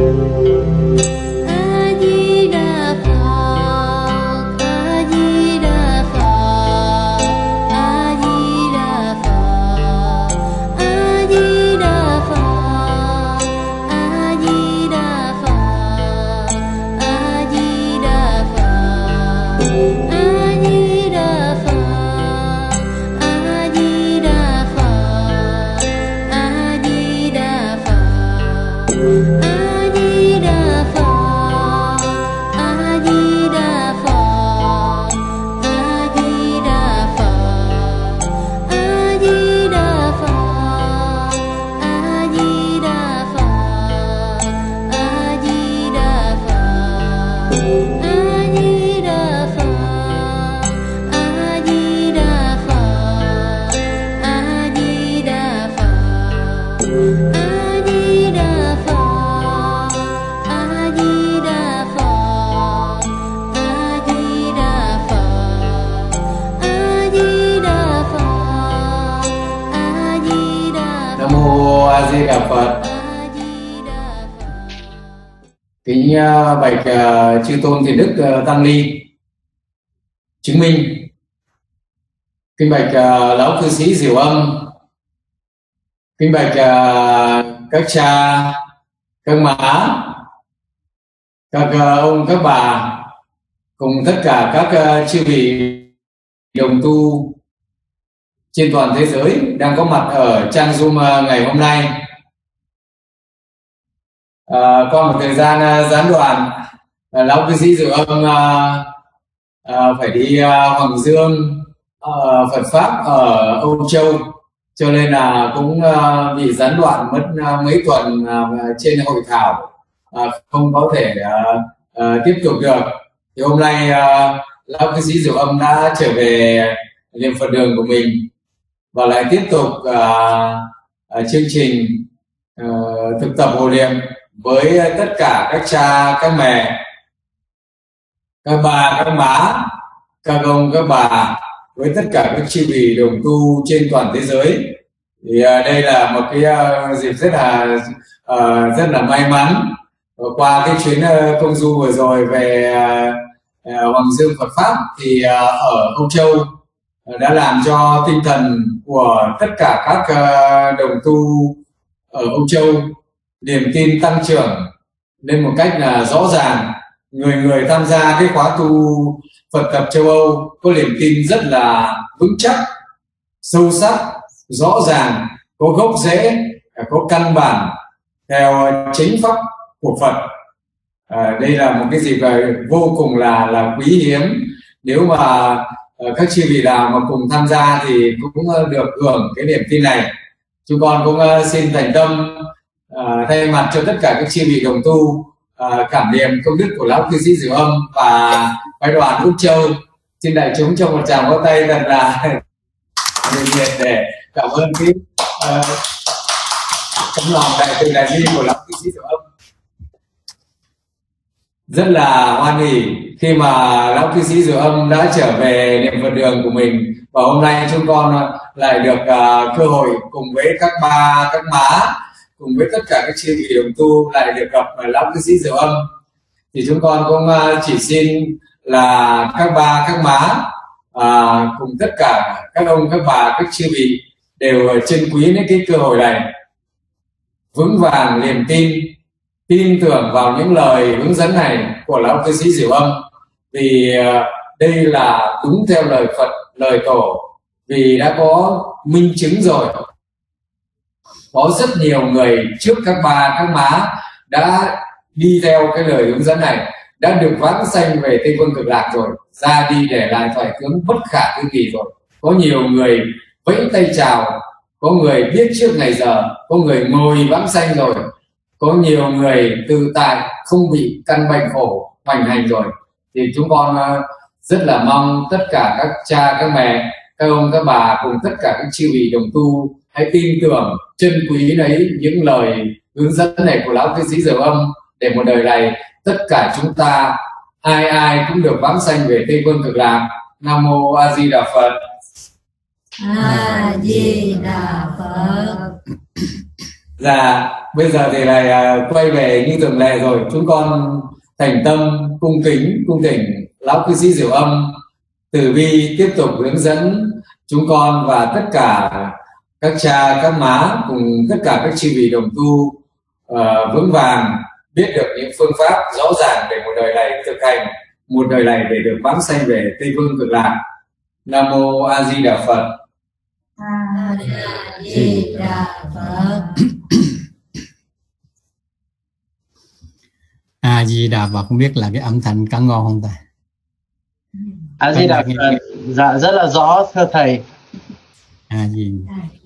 kính ờ, bạch uh, chư tôn thiền đức uh, tăng ni chứng minh. Kinh bạch uh, lão cư sĩ diệu âm. Kinh bạch uh, các cha các má các uh, ông các bà cùng tất cả các uh, chư vị đồng tu trên toàn thế giới đang có mặt ở trang zoom uh, ngày hôm nay à, qua một thời gian uh, gián đoạn à, lão cư sĩ dự âm uh, uh, phải đi uh, hoàng dương uh, phật pháp ở âu châu. Cho nên là cũng uh, bị gián đoạn mất uh, mấy tuần uh, trên hội thảo uh, không có thể uh, uh, tiếp tục được. Thì hôm nay uh, lão cư sĩ diệu âm đã trở về niệm phật đường của mình và lại tiếp tục uh, uh, chương trình uh, thực tập hồ niệm với ờ, tất cả các cha các mẹ các bà các má các ông các bà với tất cả các chi vị đồng tu trên toàn thế giới. Thì uh, đây là một cái uh, dịp rất là uh, rất là may mắn. Qua cái chuyến uh, công du vừa rồi về uh, Hoàng Dương Phật pháp thì uh, ở Âu Châu đã làm cho tinh thần của tất cả các uh, đồng tu ở Âu Châu niềm tin tăng trưởng lên một cách là rõ ràng. Người người tham gia cái khóa tu Phật tập châu Âu có niềm tin rất là vững chắc sâu sắc rõ ràng có gốc rễ có căn bản theo chính pháp của Phật. À, đây là một cái gì vô cùng là là quý hiếm. Nếu mà à, các chư vị nào mà cùng tham gia thì cũng à, được hưởng cái niềm tin này. Chúng con cũng à, xin thành tâm à, thay mặt cho tất cả các chi vị đồng tu à, cảm niệm công đức của lão cư sĩ diệu âm và phái đoàn úc châu xin đại chúng trong một tràng vỗ tay thật là nhiệt liệt để cảm ơn cái uh, tấm lòng đại từ đại bi của lão cư sĩ diệu âm. Rất là hoan hỉ khi mà lão cư sĩ diệu âm đã trở về niệm phật đường của mình và hôm nay chúng con lại được uh, cơ hội cùng với các ba các má cùng với tất cả các chư vị đồng tu lại được gặp lão cư sĩ diệu âm thì chúng con cũng à, chỉ xin là các ba các má à, cùng tất cả các ông các bà các chư vị đều trân quý đến cái cơ hội này. Vững vàng niềm tin tin tưởng vào những lời hướng dẫn này của lão cư sĩ diệu âm vì à, đây là đúng theo lời phật lời tổ vì đã có minh chứng rồi có rất nhiều người trước các ba các má đã đi theo cái lời hướng dẫn này, đã được vãng sanh về tây phương cực lạc rồi, ra đi để lại phải tướng bất khả tư kỳ rồi. Có nhiều người vẫy tay chào, có người biết trước ngày giờ, có người ngồi vãng sanh rồi, có nhiều người tự tại, không bị căn bệnh khổ hoành hành rồi. Thì chúng con ờ, rất là mong tất cả các cha, các mẹ, các ông, các bà cùng tất cả các chư vị đồng tu hãy tin tưởng chân quý lấy những lời hướng dẫn này của lão cư sĩ dầu âm để một đời này tất cả chúng ta ai ai cũng được vãng sanh về tây phương cực lạc. Nam mô a di đà phật. A di đà phật. Dạ bây giờ thì lại uh, quay về như thường lệ rồi. Chúng con thành tâm cung kính cung thỉnh lão cư sĩ diệu âm từ bi tiếp tục hướng dẫn chúng con và tất cả các cha các má cùng tất cả các chi vị đồng tu uh, vững vàng biết được những phương pháp rõ ràng để một đời này thực hành một đời này để được vãng sanh về tây phương cực lạc. Nam mô a di đà phật. A di đà phật. A di đà phật không biết là cái âm thanh có ngon không ta? A di đà phật dạ rất là rõ thưa thầy. A di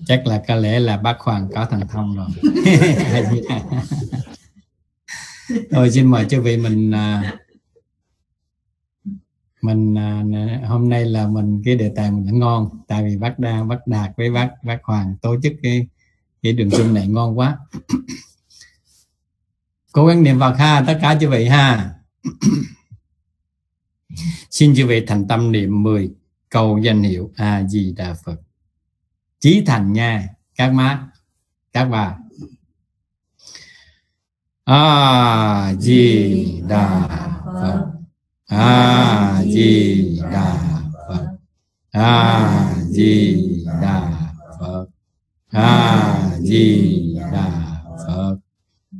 chắc là có lẽ là bác hoàng có thần thông rồi. Rồi xin mời quý vị mình à, mình à, hôm nay là mình cái đề tài mình nó ngon. Tại vì bác đa bác đạt với bác bác hoàng tổ chức cái cái đường chung này ngon quá. Cố gắng niệm phật ha tất cả quý vị ha. Xin quý vị thành tâm niệm 10 câu danh hiệu a di đà phật chí thành nha. Các má, các bà. A di đà phật. A di đà phật. A di đà phật. A di đà phật.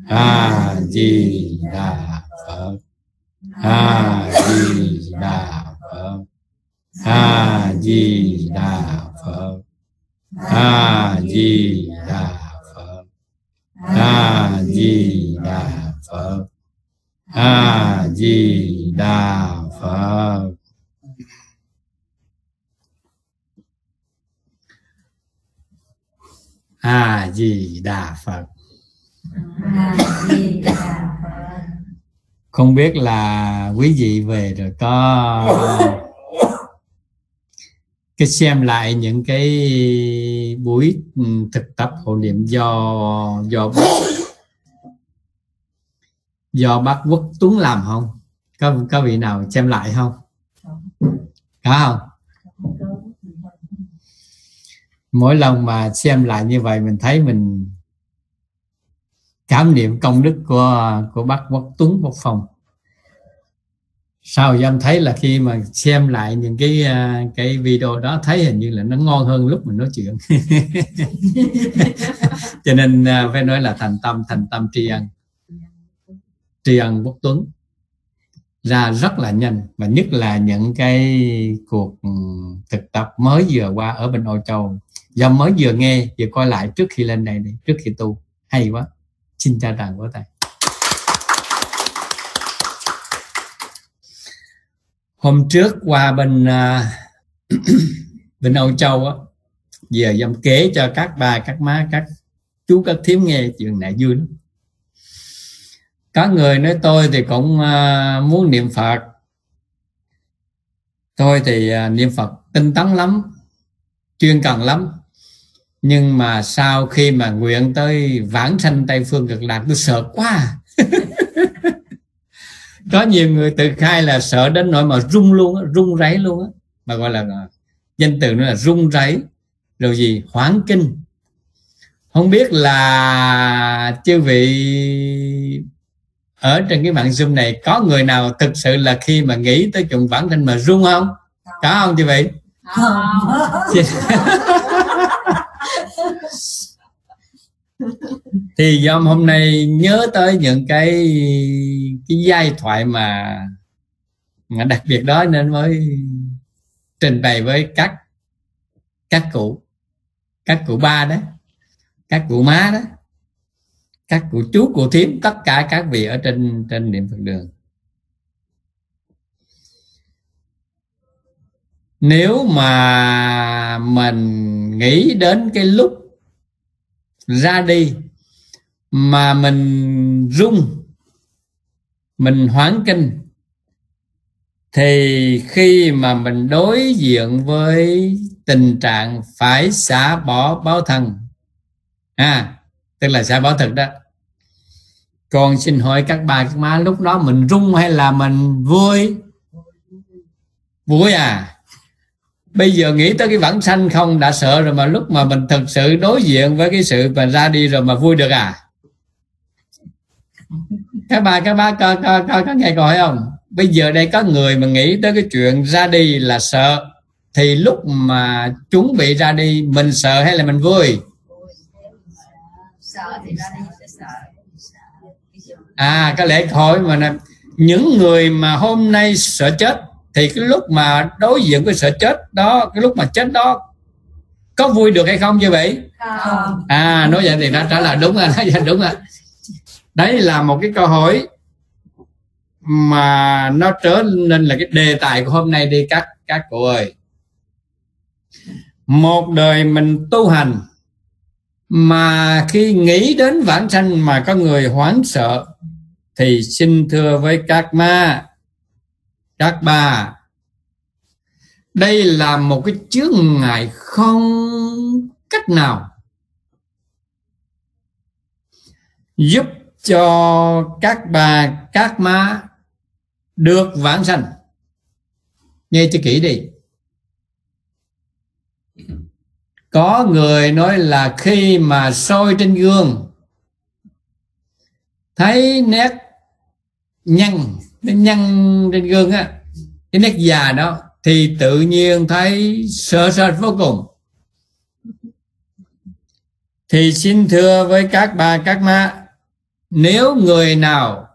A di đà phật. A di đà phật. A di đà phật a di đà phật. A di đà phật. A di đà phật. A di đà phật không biết là quý vị về rồi có cái xem lại những cái buổi ừ, thực tập hộ niệm do do bác do bác quốc tuấn làm không? Có có vị nào xem lại không? Có không? Mỗi lần mà xem lại như vậy mình thấy mình cảm niệm công đức của của bác quốc tuấn quốc phòng sau em thấy là khi mà xem lại những cái à, cái video đó, thấy hình như là nó ngon hơn lúc mình nói chuyện. Cho nên à, phải nói là thành tâm thành tâm tri ân. Tri ân quốc tuấn. Ra rất là nhanh, và nhất là những cái cuộc ừ, thực tập mới vừa qua ở bên Âu Châu. Do mới vừa nghe, vừa coi lại trước khi lên đây trước khi tu. Hay quá. Xin chào đàn của thầy. Hôm trước qua bên uh, bên Âu Châu á giờ dâm kế cho các bà các má các chú các thím nghe chuyện này vui lắm. Có người nói tôi thì cũng uh, muốn niệm Phật. Tôi thì uh, niệm Phật tinh tấn lắm chuyên cần lắm. Nhưng mà sau khi mà nguyện tới vãng sanh tây phương cực lạc tôi sợ quá có nhiều người tự khai là sợ đến nỗi mà rung luôn rung ráy luôn á. Mà gọi là danh từ nó là rung ráy rồi gì? Hoảng kinh. Không biết là chư vị ở trên cái mạng zoom này có người nào thực sự là khi mà nghĩ tới chuyện bản thân mà rung không? Có không chư vị thì hôm hôm nay nhớ tới những cái cái giai thoại mà mà đặc biệt đó nên mới trình bày với các các cụ các cụ ba đó, các cụ má đó, các cụ chú, cụ thím, tất cả các vị ở trên trên niệm phật đường. Nếu mà mình nghĩ đến cái lúc ra đi mà mình rung, mình hoảng kinh, thì khi mà mình đối diện với tình trạng phải xả bỏ báo thân à tức là xả bỏ thực đó còn xin hỏi các bà các má, lúc đó mình rung hay là mình vui? Vui à? Bây giờ nghĩ tới cái vãng sanh không? Đã sợ rồi mà lúc mà mình thực sự đối diện với cái sự mà ra đi rồi mà vui được à? Các bà các bác có, có, có, có nghe hỏi không? Bây giờ đây có người mà nghĩ tới cái chuyện ra đi là sợ thì lúc mà chuẩn bị ra đi mình sợ hay là mình vui? À có lẽ hỏi mà những người mà hôm nay sợ chết thì cái lúc mà đối diện với sợ chết đó cái lúc mà chết đó có vui được hay không như vậy à nói vậy thì nó trả lời đúng rồi nói vậy đúng rồi. Đấy là một cái câu hỏi mà nó trở nên là cái đề tài của hôm nay đi các các cụ ơi. Một đời mình tu hành mà khi nghĩ đến vãng sanh mà có người hoảng sợ thì xin thưa với các ma các bà, đây là một cái chướng ngại không cách nào giúp cho các bà, các má được vãng sanh. Nghe cho kỹ đi. Có người nói là khi mà soi trên gương, thấy nét nhăn nó nhăn trên gương á, cái nét già đó, thì tự nhiên thấy sợ sệt vô cùng. Thì xin thưa với các bà, các má, nếu người nào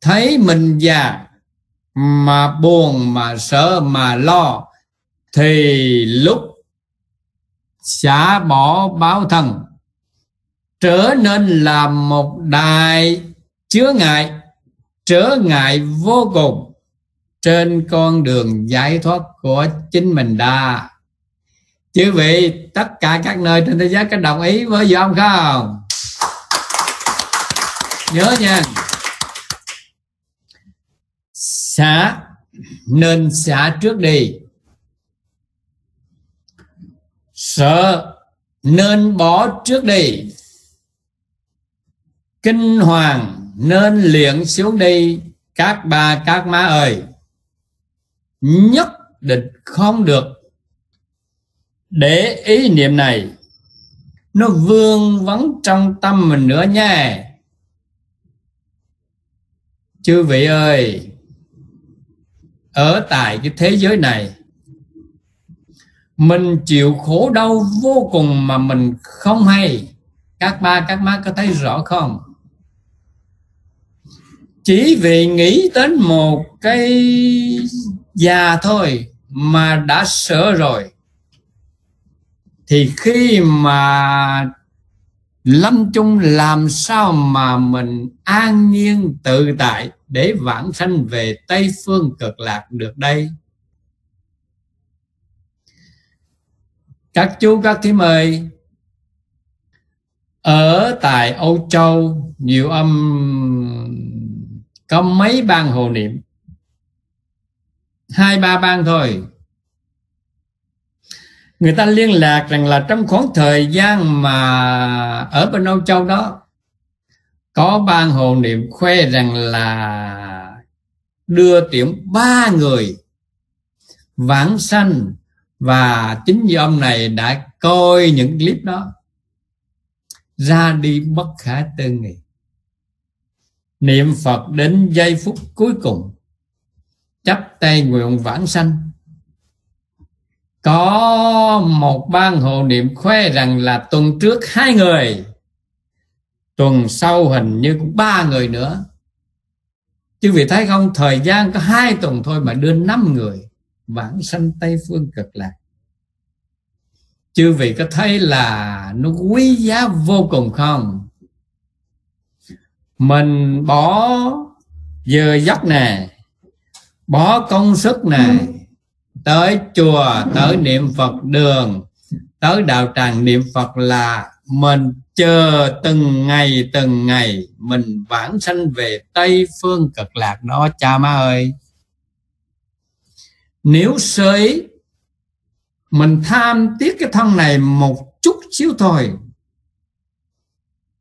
thấy mình già mà buồn, mà sợ, mà lo, thì lúc xả bỏ báo thân, trở nên là một đại chứa ngại trở ngại vô cùng trên con đường giải thoát của chính mình đa. Chứ vị, tất cả các nơi trên thế giới có đồng ý với vợ ông không? Nhớ nha. Xả, nên xả trước đi. Sợ, nên bỏ trước đi. Kinh hoàng nên luyện xuống đi, các ba các má ơi. Nhất định không được để ý niệm này. Nó vương vấn trong tâm mình nữa nha. Chư vị ơi, ở tại cái thế giới này, mình chịu khổ đau vô cùng mà mình không hay. Các ba, các má có thấy rõ không? Chỉ vì nghĩ đến một cái già thôi mà đã sợ rồi. Thì khi mà lâm chung làm sao mà mình an nhiên tự tại để vãng sanh về tây phương cực lạc được đây? Các chú, các thím ơi, ở tại Âu Châu, nhiều âm có mấy ban hồ niệm? Hai, ba ban thôi. Người ta liên lạc rằng là trong khoảng thời gian mà ở bên Âu Châu đó, có ban hồ niệm khoe rằng là đưa tiễn ba người vãng sanh và chính như ông này đã coi những clip đó ra đi bất khả tư nghị niệm phật đến giây phút cuối cùng. Chắp tay nguyện vãng sanh. Có một ban hộ niệm khoe rằng là tuần trước hai người. Tuần sau hình như cũng ba người nữa. Chứ vì thấy không, thời gian có hai tuần thôi mà đưa năm người vãng sanh tây phương cực lạc. Chư vị có thấy là nó quý giá vô cùng không? Mình bỏ giờ giấc nè bỏ công sức nè tới chùa tới niệm phật đường tới đạo tràng niệm phật là mình chờ từng ngày từng ngày mình vãng sanh về tây phương cực lạc đó cha má ơi. Nếu sới mình tham tiếc cái thân này một chút xíu thôi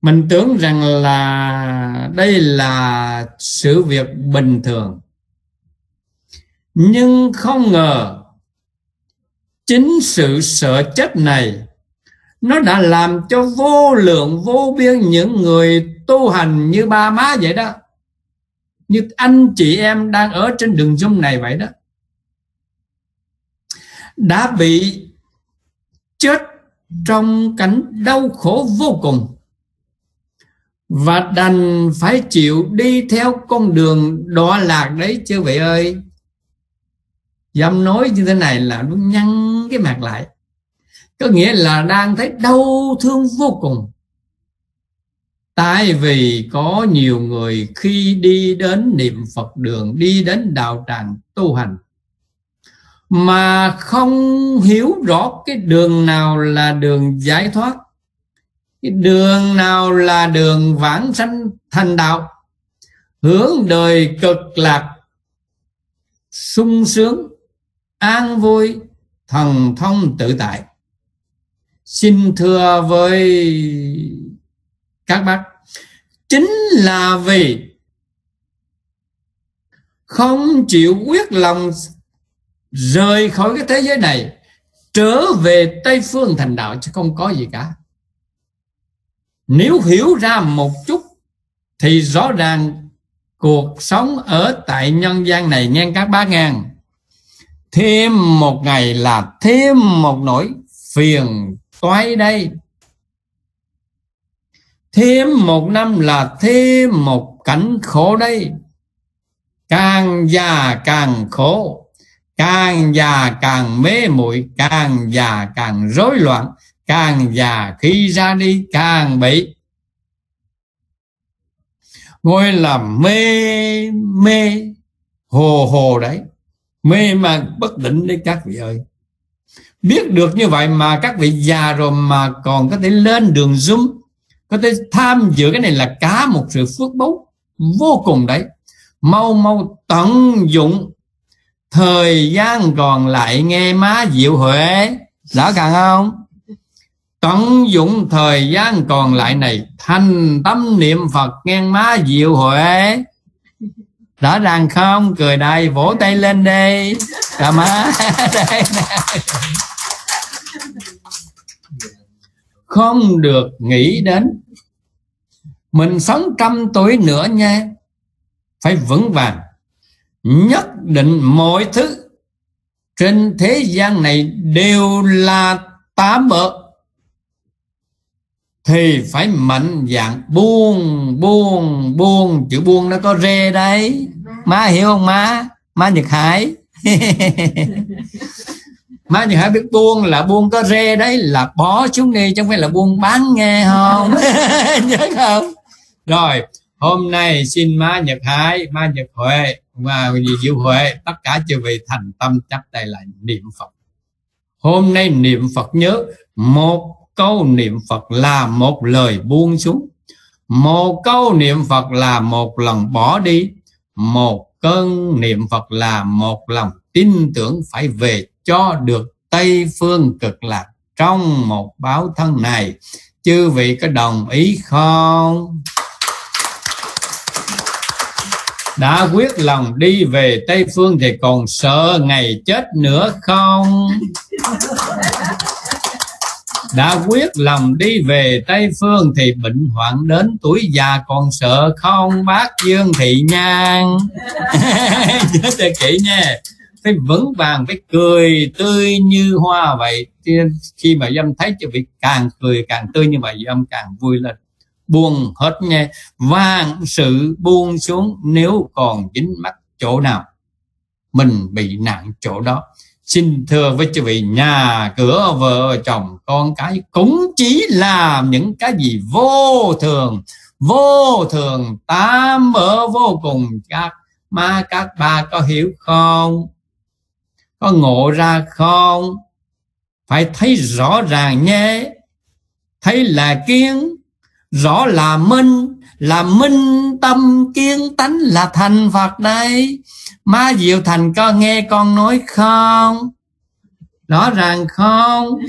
mình tưởng rằng là đây là sự việc bình thường. Nhưng không ngờ, chính sự sợ chết này, nó đã làm cho vô lượng, vô biên những người tu hành như ba má vậy đó. Như anh chị em đang ở trên đường dung này vậy đó. Đã bị chết trong cảnh đau khổ vô cùng và đành phải chịu đi theo con đường đọa lạc đấy chứ vị ơi. Dám nói như thế này là nó nhăn cái mặt lại. Có nghĩa là đang thấy đau thương vô cùng. Tại vì có nhiều người khi đi đến niệm phật đường, đi đến đạo tràng tu hành, mà không hiểu rõ cái đường nào là đường giải thoát cái đường nào là đường vãng sanh thành đạo, hướng đời cực lạc, sung sướng, an vui, thần thông tự tại. Xin thưa với các bác, chính là vì không chịu quyết lòng rời khỏi cái thế giới này, trở về tây phương thành đạo chứ không có gì cả nếu hiểu ra một chút, thì rõ ràng cuộc sống ở tại nhân gian này nghe các ba ngàn thêm một ngày là thêm một nỗi phiền toái đây. Thêm một năm là thêm một cảnh khổ đây. Càng già càng khổ, càng già càng mê muội, càng già càng rối loạn càng già khi ra đi, càng bị ngôi là mê mê, hồ hồ đấy. Mê mà bất định đấy các vị ơi. Biết được như vậy mà các vị già rồi mà còn có thể lên đường zoom, có thể tham dự cái này là cả một sự phước báu vô cùng đấy. Mau mau tận dụng thời gian còn lại nghe má diệu huệ. Rõ ràng không? Tận dụng thời gian còn lại này thành tâm niệm phật nghe má diệu huệ. Rõ ràng không? Cười đây vỗ tay lên đây cả má đây không được nghĩ đến. Mình sống trăm tuổi nữa nha. Phải vững vàng. Nhất định mọi thứ trên thế gian này đều là tạm bợ thì phải mạnh dạng buông buông buông. Chữ buông nó có rê đấy. Má hiểu không, má? Má nhật hải. Má nhật hải biết buông là buông có rê đấy, là bỏ xuống đi, chứ không phải là buông bán nghe không? Nhớ không? Rồi, hôm nay xin má nhật hải, má nhật huệ và gì diệu huệ, tất cả chư vị thành tâm chắp tay lại niệm phật. Hôm nay niệm phật nhớ một câu niệm phật là một lời buông xuống. Một câu niệm phật là một lần bỏ đi. Một cơn niệm phật là một lòng tin tưởng phải về cho được tây phương cực lạc trong một báo thân này. Chư vị có đồng ý không? Đã quyết lòng đi về tây phương thì còn sợ ngày chết nữa không? Đã quyết lòng đi về tây phương thì bệnh hoạn đến tuổi già còn sợ không? Bác dương thị nhan. Nhớ cho kỹ nha. Phải vững vàng, phải cười tươi như hoa vậy. Khi mà dâm thấy cho vị càng cười càng tươi như vậy, dâm càng vui lên. Buông hết nha vàng sự buông xuống, nếu còn dính mắc chỗ nào, mình bị nạn chỗ đó xin thưa với quý vị, nhà cửa vợ chồng con cái cũng chỉ là những cái gì vô thường vô thường, tám bỡ vô cùng các ma các bà có hiểu không? Có ngộ ra không? Phải thấy rõ ràng nhé. Thấy là kiến, rõ là minh là minh tâm kiến tánh là thành phật đây. Má diệu thành có nghe con nói không? Rõ ràng không?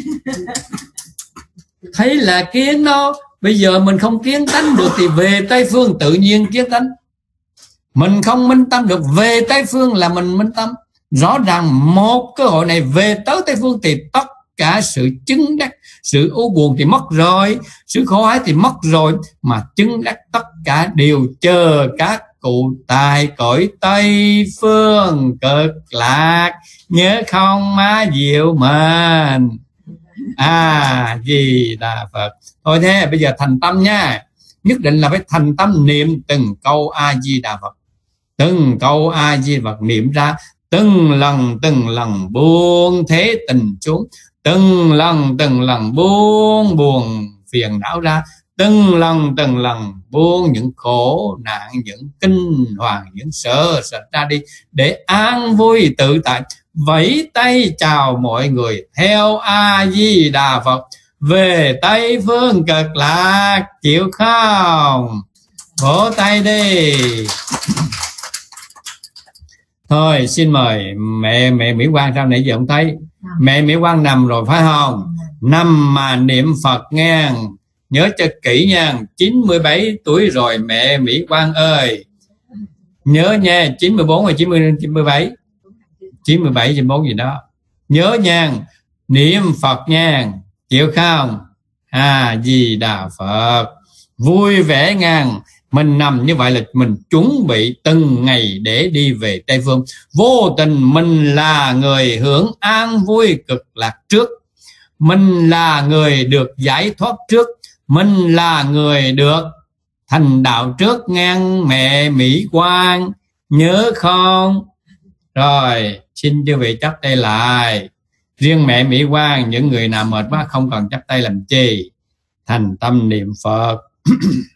Thấy là kiến đó. Bây giờ mình không kiến tánh được thì về tây phương tự nhiên kiến tánh. Mình không minh tâm được về tây phương là mình minh tâm. Rõ ràng một cơ hội này về tới tây phương thì tất cả sự chứng đắc sự u buồn thì mất rồi, sự khổ ái thì mất rồi, mà chứng đắc tất cả đều chờ các cụ tài cõi tây phương cực lạc. Nhớ không má diệu mình à gì đà phật. Thôi thế, bây giờ thành tâm nha. Nhất định là phải thành tâm niệm từng câu a di đà phật. Từng câu a di phật niệm ra, từng lần từng lần buông thế tình xuống từng lần từng lần buông buồn phiền não ra. Từng lần từng lần buông những khổ nạn, những kinh hoàng, những sợ sợ ra đi. Để an vui tự tại, vẫy tay chào mọi người. Theo a di đà phật, về tây phương cực lạc chịu không? Vỗ tay đi. Thôi, xin mời mẹ mẹ mỹ quan sao nãy giờ không thấy? Mẹ mỹ quan nằm rồi phải không? Nằm mà niệm phật nghe nhớ cho kỹ nha 97 tuổi rồi mẹ mỹ quan ơi. Nhớ nha 94 và 90 97 97 94 gì đó. Nhớ nha niệm phật nha chịu không? À gì đà phật. Vui vẻ ngang mình nằm như vậy là mình chuẩn bị từng ngày để đi về tây phương. Vô tình mình là người hưởng an vui cực lạc trước. Mình là người được giải thoát trước. Mình là người được thành đạo trước ngang mẹ mỹ quan. Nhớ không? Rồi, xin chư vị chắp tay lại. Riêng mẹ mỹ quan, những người nào mệt quá không cần chắp tay làm chi. Thành tâm niệm phật.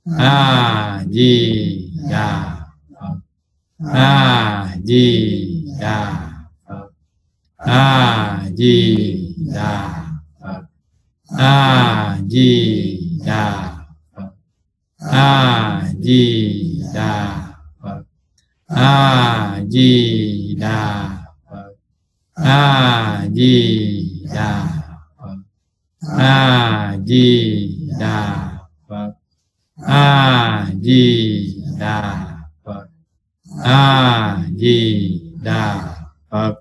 a di đà phật. A di đà phật. A di đà phật. A di đà phật. A di đà phật. A di đà phật. A di đà phật. A di đà phật a di đà phật a di đà phật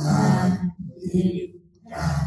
a di đà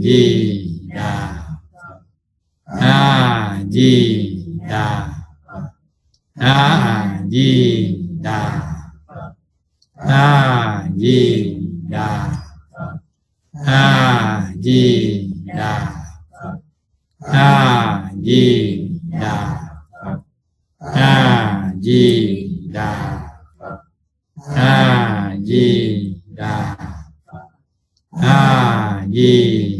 di đà a di đà a di đà a di đà a di đà a di đà a di đà a di đà a di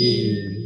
い。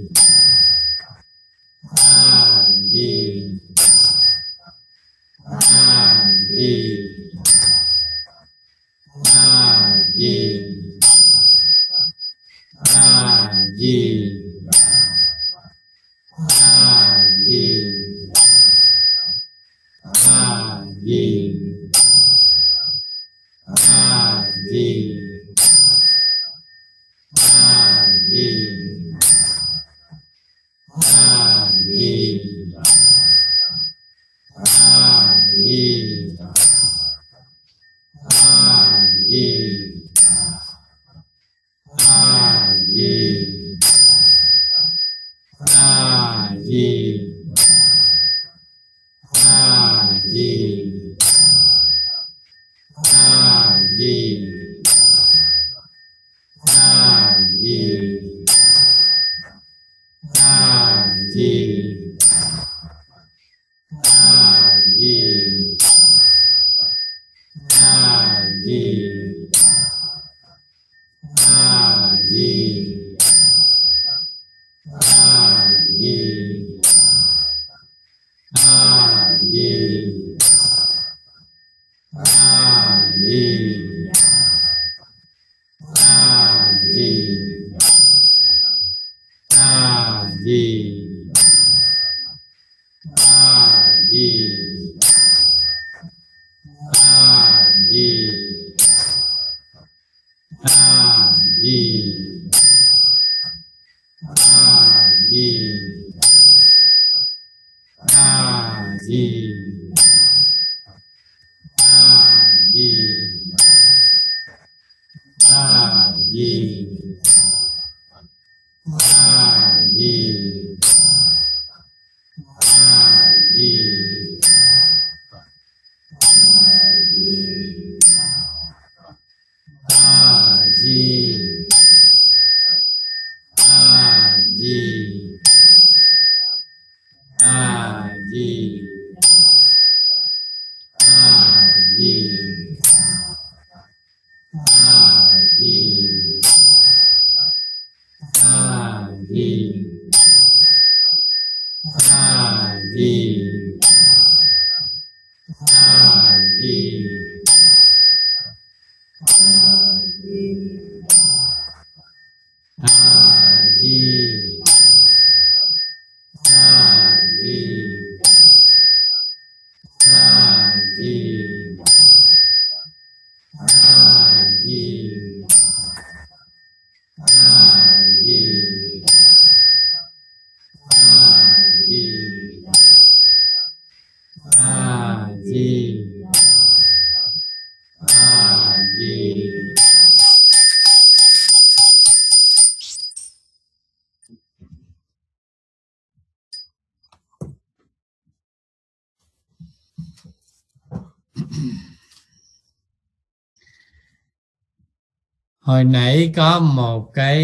Hồi nãy có một cái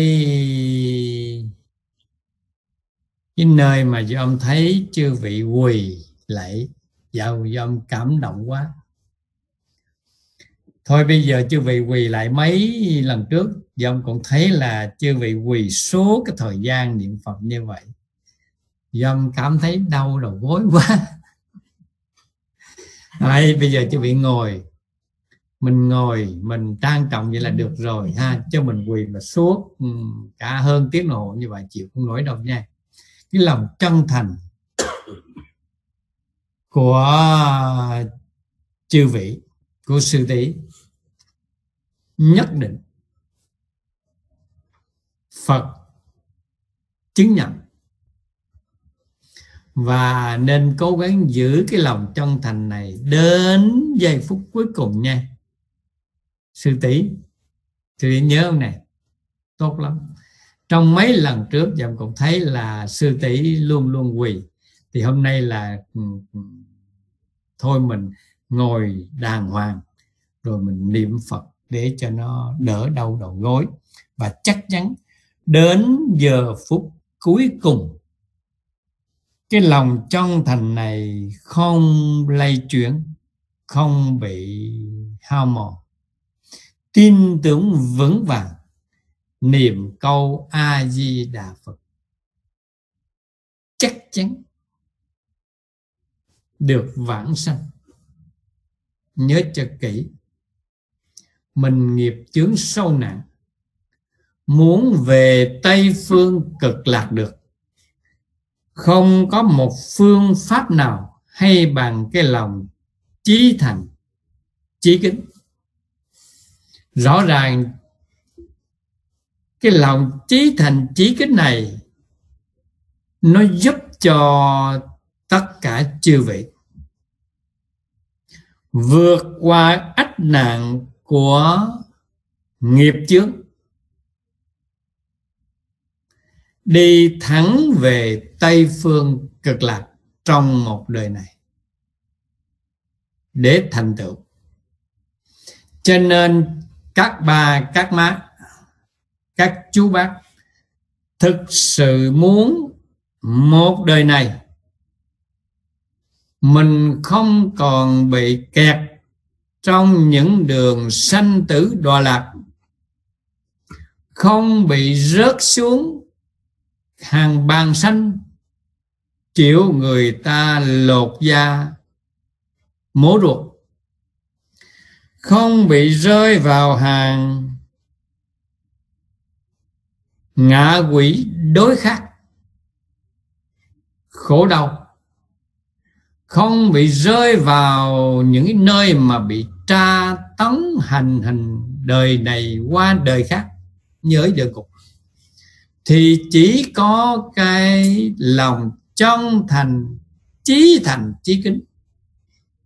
cái nơi mà do ông thấy chư vị quỳ lạy dạ, dầu do ông cảm động quá. Thôi bây giờ chư vị quỳ lại mấy lần trước do ông cũng thấy là chư vị quỳ số cái thời gian niệm phật như vậy. Do ông cảm thấy đau đầu gối quá. Đấy, bây giờ chư vị ngồi mình ngồi, mình trang trọng vậy là được rồi ha, cho mình quỳ mà suốt ừ, cả hơn tiếng đồng hồ như vậy chịu không nổi đâu nha. Cái lòng chân thành của chư vị, của sư tỷ nhất định Phật chứng nhận. Và nên cố gắng giữ cái lòng chân thành này đến giây phút cuối cùng nha sư tỷ sư tỷ nhớ không này tốt lắm. Trong mấy lần trước dòng cũng thấy là sư tỷ luôn luôn quỳ. Thì hôm nay là ừ, ừ, thôi mình ngồi đàng hoàng, rồi mình niệm phật để cho nó đỡ đau đầu gối. Và chắc chắn đến giờ phút cuối cùng, cái lòng chân thành này không lay chuyển, không bị hao mòn tin tưởng vững vàng niệm câu a di đà phật. Chắc chắn được vãng sanh. Nhớ cho kỹ, mình nghiệp chướng sâu nặng muốn về tây phương cực lạc được. Không có một phương pháp nào hay bằng cái lòng chí thành chí kính rõ ràng, cái lòng trí thành trí kính này, nó giúp cho tất cả chư vị vượt qua ách nạn của nghiệp chướng, đi thẳng về tây phương cực lạc trong một đời này để thành tựu. Cho nên các bà, các má, các chú bác thực sự muốn một đời này mình không còn bị kẹt trong những đường sanh tử đọa lạc, không bị rớt xuống hàng bàn sanh chịu người ta lột da mố ruột không bị rơi vào hàng. Ngạ quỷ đối khắc khổ đau. Không bị rơi vào những nơi mà bị tra tấn hành hình đời này qua đời khác. Nhớ địa ngục. Thì chỉ có cái lòng chân thành, chí thành, chí kính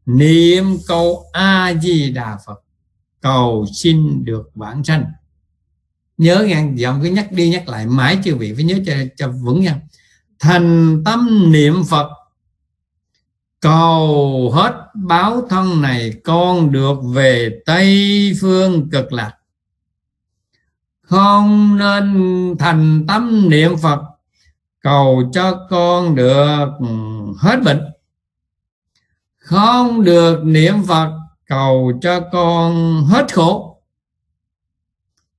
niệm câu a di đà phật cầu xin được bản sanh. Nhớ nghe giọng cứ nhắc đi nhắc lại mãi chưa vị phải nhớ cho, cho vững nha. Thành tâm niệm phật cầu hết báo thân này con được về tây phương cực lạc. Không nên thành tâm niệm phật cầu cho con được hết bệnh không được niệm phật, cầu cho con hết khổ.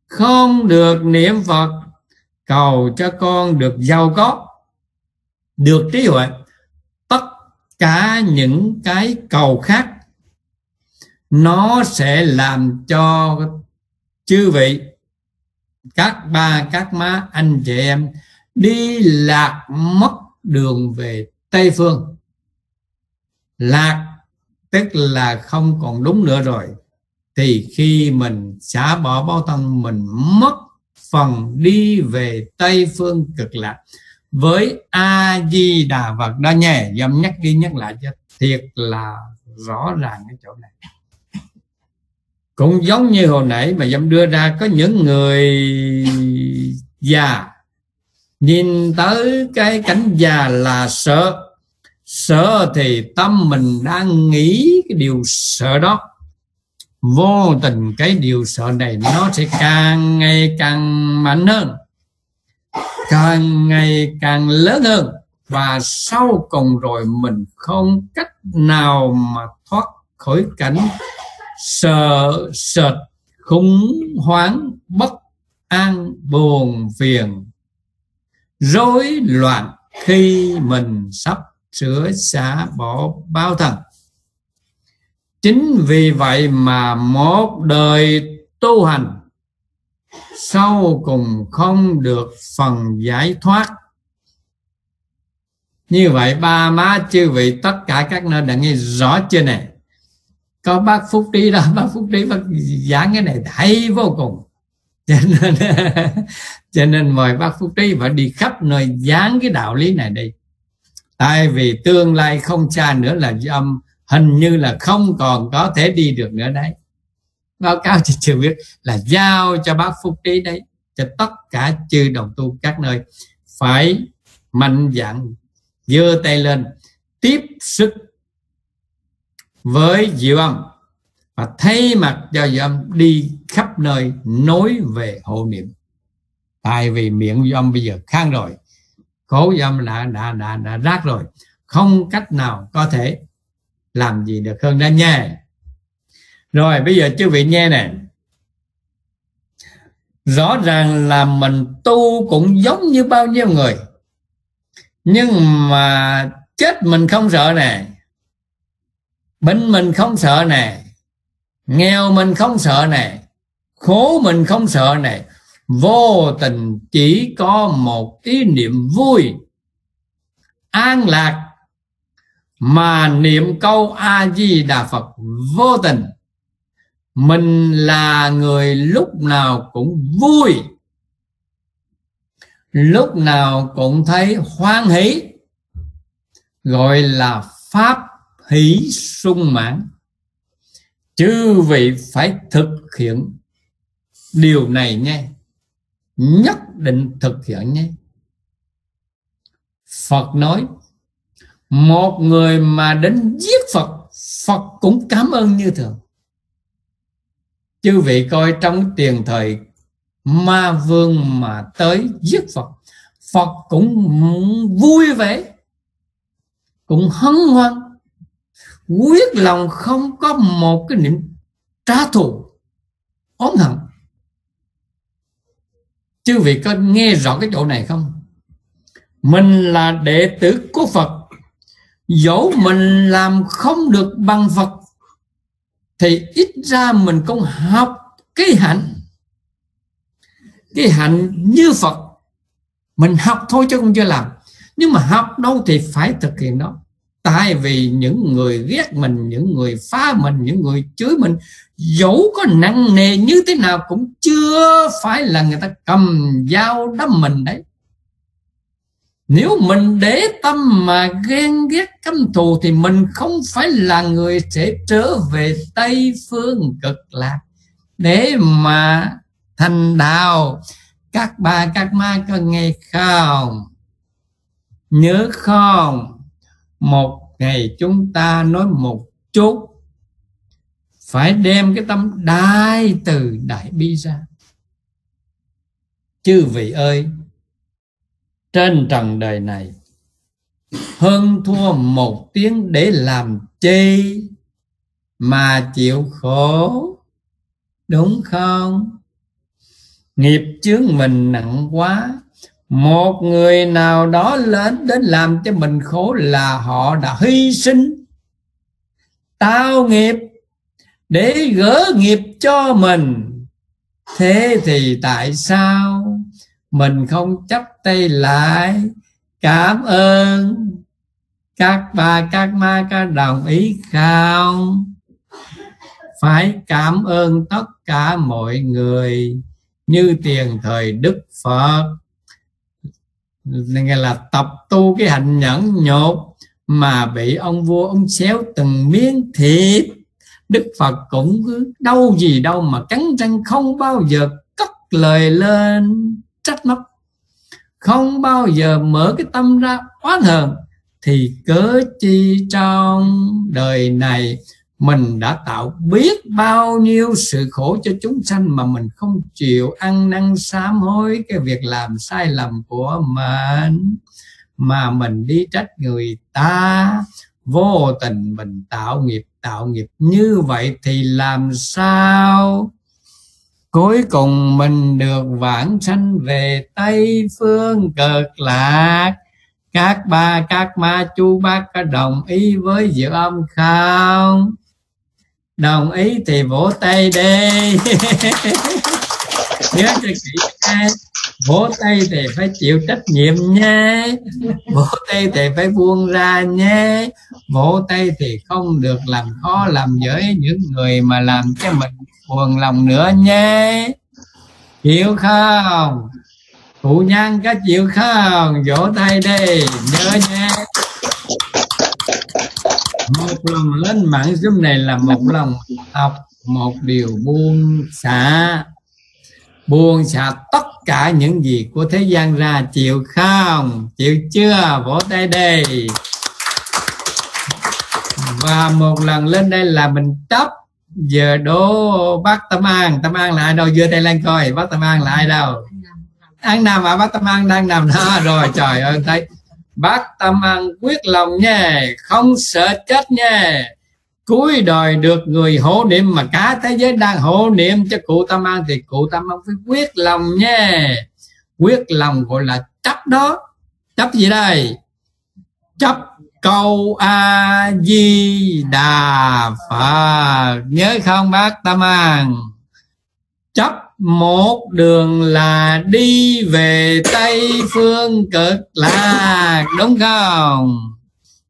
Không được niệm phật, cầu cho con được giàu có. Được trí huệ. Tất cả những cái cầu khác, nó sẽ làm cho chư vị, các ba, các má, anh chị em, đi lạc mất đường về tây phương lạc tức là không còn đúng nữa rồi. Thì khi mình xả bỏ báo thân, mình mất phần đi về tây phương cực lạc. Với a di đà phật đó nhé dâm nhắc đi nhắc lại cho thiệt là rõ ràng cái chỗ này. Cũng giống như hồi nãy mà dâm đưa ra, có những người già nhìn tới cái cảnh già là sợ sợ thì tâm mình đang nghĩ cái điều sợ đó. Vô tình cái điều sợ này nó sẽ càng ngày càng mạnh hơn, càng ngày càng lớn hơn. Và sau cùng rồi mình không cách nào mà thoát khỏi cảnh sợ, sệt, khủng hoảng, bất an, buồn phiền, rối loạn khi mình sắp sửa xả bỏ bao thần. Chính vì vậy mà một đời tu hành sau cùng không được phần giải thoát. Như vậy, ba má chư vị, tất cả các nơi đã nghe rõ chưa này có bác phúc trí đó, bác phúc trí bác giảng cái này hay vô cùng. Cho nên cho nên mời bác phúc trí phải đi khắp nơi giảng cái đạo lý này đi tại vì tương lai không xa nữa là âm hình như là không còn có thể đi được nữa đấy. Báo cáo cho chưa biết là giao cho bác phúc trí đấy, cho tất cả chư đồng tu các nơi phải mạnh dạn giơ tay lên, tiếp sức với diệu âm và thay mặt cho diệu âm đi khắp nơi nối về hộ niệm. Tại vì miệng diệu âm bây giờ khang rồi khổ dâm đã, đã đã đã rác rồi. Không cách nào có thể làm gì được hơn đã nha rồi bây giờ chư vị nghe nè. Rõ ràng là mình tu cũng giống như bao nhiêu người nhưng mà chết mình không sợ nè bệnh mình không sợ nè nghèo mình không sợ nè khổ mình không sợ nè vô tình chỉ có một ý niệm vui, an lạc, mà niệm câu a di đà phật vô tình. Mình là người lúc nào cũng vui, lúc nào cũng thấy hoan hỷ, gọi là pháp hỷ sung mãn. Chư vị phải thực hiện điều này nhé nhất định thực hiện nhé. Phật nói, một người mà đến giết phật phật cũng cảm ơn như thường. Chư vị coi trong tiền thời ma vương mà tới giết phật phật cũng vui vẻ, cũng hân hoan. Quyết lòng không có một cái niệm trả thù, oán hận chư vị có nghe rõ cái chỗ này không? Mình là đệ tử của phật. Dẫu mình làm không được bằng phật, thì ít ra mình cũng học cái hạnh. Cái hạnh như phật. Mình học thôi chứ không chưa làm. Nhưng mà học đâu thì phải thực hiện đó tại vì những người ghét mình, những người phá mình, những người chửi mình, dẫu có nặng nề như thế nào cũng chưa phải là người ta cầm dao đâm mình đấy. Nếu mình để tâm mà ghen ghét căm thù thì mình không phải là người sẽ trở về tây phương cực lạc. Để mà thành đạo, các bà các ma có nghe không? Nhớ không? Một ngày chúng ta nói một chút. Phải đem cái tâm đại từ đại bi ra. Chư vị ơi, trên trần đời này, hơn thua một tiếng để làm chi mà chịu khổ, đúng không? Nghiệp chướng mình nặng quá một người nào đó lên đến làm cho mình khổ là họ đã hy sinh. Tao nghiệp để gỡ nghiệp cho mình. Thế thì tại sao mình không chấp tay lại? Cảm ơn. Các bà, các ma có đồng ý không? Phải cảm ơn tất cả mọi người như tiền thời đức phật nghe là tập tu cái hạnh nhẫn nhột mà bị ông vua, ông xéo từng miếng thịt. Đức phật cũng cứ đâu gì đâu mà cắn răng không bao giờ cất lời lên trách móc. Không bao giờ mở cái tâm ra oán hờn thì cớ chi trong đời này mình đã tạo biết bao nhiêu sự khổ cho chúng sanh mà mình không chịu ăn năn sám hối cái việc làm sai lầm của mình. Mà mình đi trách người ta, vô tình mình tạo nghiệp tạo nghiệp như vậy thì làm sao? Cuối cùng mình được vãng sanh về tây phương cực lạc. Các ba, các ma chú bác có đồng ý với diệu âm không? Đồng ý thì vỗ tay đi. Nhớ cho kỹ nha. Vỗ tay thì phải chịu trách nhiệm nha. Vỗ tay thì phải buông ra nhé vỗ tay thì không được làm khó làm dở những người mà làm cho mình buồn lòng nữa nhé chịu không? Phụ nhân có chịu không? Vỗ tay đi. Nhớ nhé một lần lên mạng zoom này là một lần học một điều buông xả buông xả tất cả những gì của thế gian ra. Chịu không? Chịu chưa? Vỗ tay đây và một lần lên đây là mình chấp giờ đố bác tâm an. Tâm an là ai đâu? Đưa tay lên coi. Bác tâm an là ai đâu? Ăn nằm à? Bác tâm an đang nằm đó. Rồi, trời ơi, thấy bác tâm ăn quyết lòng nha không sợ chết nha cuối đời được người hộ niệm mà cả thế giới đang hộ niệm cho cụ tâm an thì cụ tâm an phải quyết lòng nha quyết lòng gọi là chấp đó. Chấp gì đây? Chấp câu a di đà phật. Nhớ không bác tâm an chấp một đường là đi về tây phương cực lạc, đúng không?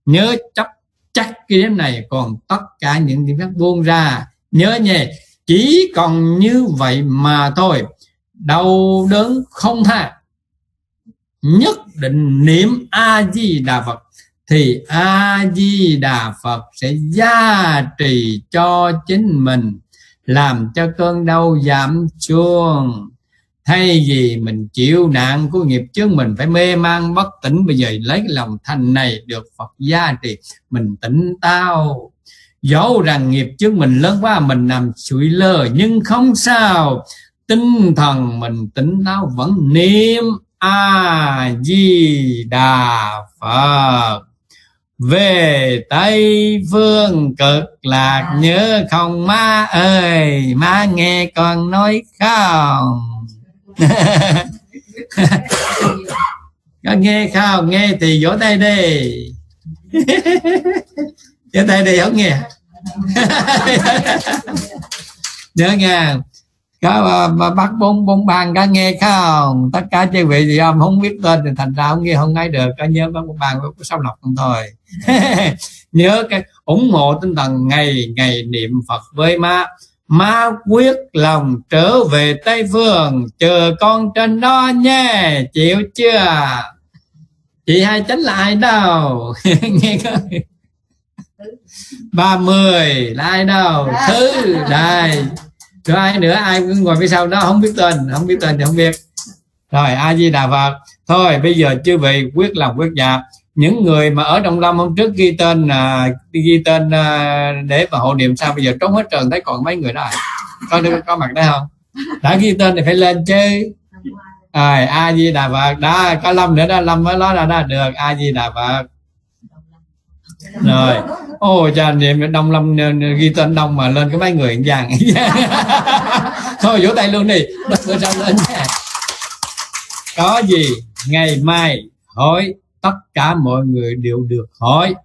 Nhớ chắc chắc cái điểm này còn tất cả những điểm khác buông ra. Nhớ nhé, chỉ còn như vậy mà thôi. Đau đớn không tha. Nhất định niệm a di đà phật, thì a di đà phật sẽ gia trì cho chính mình làm cho cơn đau giảm chuông thay vì mình chịu nạn của nghiệp trước mình phải mê man, bất tỉnh. Bây giờ lấy lòng thành này được Phật gia trì, mình tỉnh tao dẫu rằng nghiệp trước mình lớn quá, mình nằm sụi lơ, nhưng không sao. Tinh thần mình tỉnh táo vẫn niệm a di đà phật về tây phương cực lạc nhớ không? Má ơi má nghe con nói không? Có nghe không? Nghe thì vỗ tay đi. Vỗ tay đi không nghe. Nhớ nghe có mà bắt bốn bốn bàn có nghe không? Tất cả chư vị thì ông không biết tên thì thành ra không nghe không ngay được. Có nhớ bốn bàn có sao lọc không thôi. Nhớ cái ủng hộ tinh thần ngày ngày niệm phật với má. Má quyết lòng trở về tây phương chờ con trên đó nha chịu chưa? Chị hai chánh là ai đâu? Nghe không ba mươi là ai đâu thứ đây rồi ai nữa ai cũng ngồi phía sau đó không biết tên không biết tên thì không biết. Rồi a di đà phật. Thôi bây giờ chư vị quyết lòng quyết dạ. Những người mà ở Đồng Lâm hôm trước ghi tên là ghi tên à, để mà hộ niệm sao bây giờ trống hết trơn thấy còn mấy người đó à? có có mặt đây không? Đã ghi tên thì phải lên chứ. Rồi a di đà phật. Đó có lâm nữa đó lâm mới nói ra đó. Được a di đà phật rồi. Ô cha niệm đông lâm ghi tên đông mà lên cái mấy người vàng thôi, vỗ tay luôn đi. Bữa lên nha. Có gì? Ngày mai, hỏi tất cả mọi người đều được hỏi.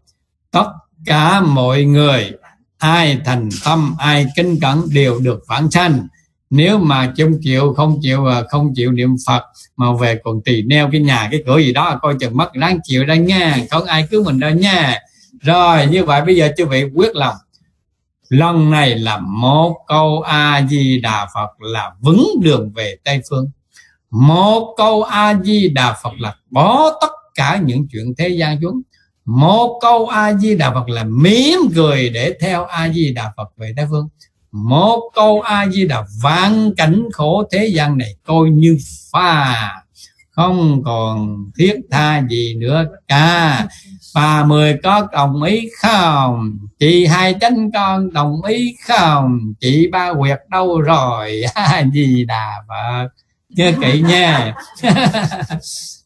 Tất cả mọi người, ai thành tâm, ai kinh cẩn đều được phản sanh. Nếu mà chung chịu, không chịu à, không chịu niệm phật, mà về còn tỳ neo cái nhà, cái cửa gì đó, coi chừng mất đáng chịu đó nha. Không ai cứu mình đâu nha rồi như vậy bây giờ chú vị quyết lòng. Lần này là một câu a di đà phật là vững đường về tây phương. Một câu a di đà phật là bỏ tất cả những chuyện thế gian chúng, một câu a di đà phật là mỉm cười để theo a di đà phật về tây phương. Một câu a di đà vạn cảnh khổ thế gian này coi như pha không còn thiết tha gì nữa cả bà mười có đồng ý không? Chị hai chánh con đồng ý không? Chị ba quyệt đâu rồi? Gì đà phật. Nhớ kỹ nha.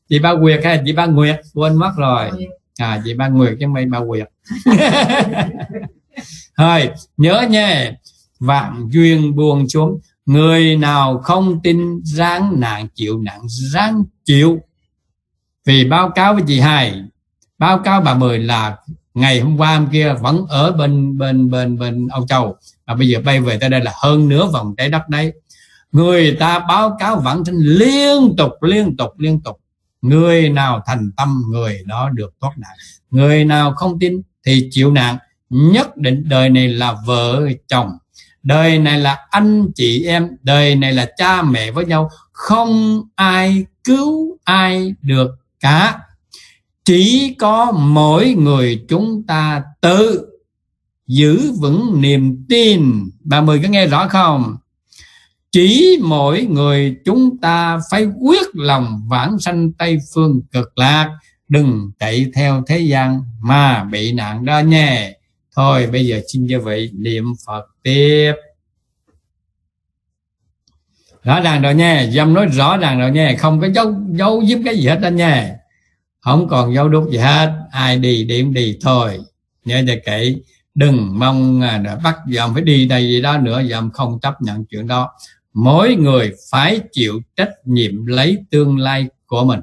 Chị ba quyệt hay chị ba nguyệt? Quên mất rồi. À chị ba nguyệt chứ mấy ba quyệt. Thôi, nhớ nha. Vạn duyên buông xuống. Người nào không tin ráng nạn chịu nặng ráng chịu. Vì báo cáo với chị hai báo cáo bà mười là ngày hôm qua, hôm kia vẫn ở bên bên bên bên Âu Châu. Và bây giờ bay về tới đây là hơn nửa vòng trái đất đấy. Người ta báo cáo vãng sinh liên tục liên tục liên tục. Người nào thành tâm, người đó được thoát nạn. Người nào không tin thì chịu nạn. Nhất định đời này là vợ chồng. Đời này là anh chị em. Đời này là cha mẹ với nhau. Không ai cứu ai được cả chỉ có mỗi người chúng ta tự giữ vững niềm tin. Bà mười có nghe rõ không? Chỉ mỗi người chúng ta phải quyết lòng vãng sanh tây phương cực lạc, đừng chạy theo thế gian mà bị nạn đó nhé. Thôi, bây giờ xin cho vị niệm phật tiếp. Rõ ràng rồi nha dâm nói rõ ràng rồi nha không có giấu giấu giúp cái gì hết anh nha không còn dấu đúc gì hết, ai đi điểm đi thôi. Nhớ cho kỹ, đừng mong à, bắt dòm phải đi đây gì đó nữa dòm không chấp nhận chuyện đó. Mỗi người phải chịu trách nhiệm lấy tương lai của mình.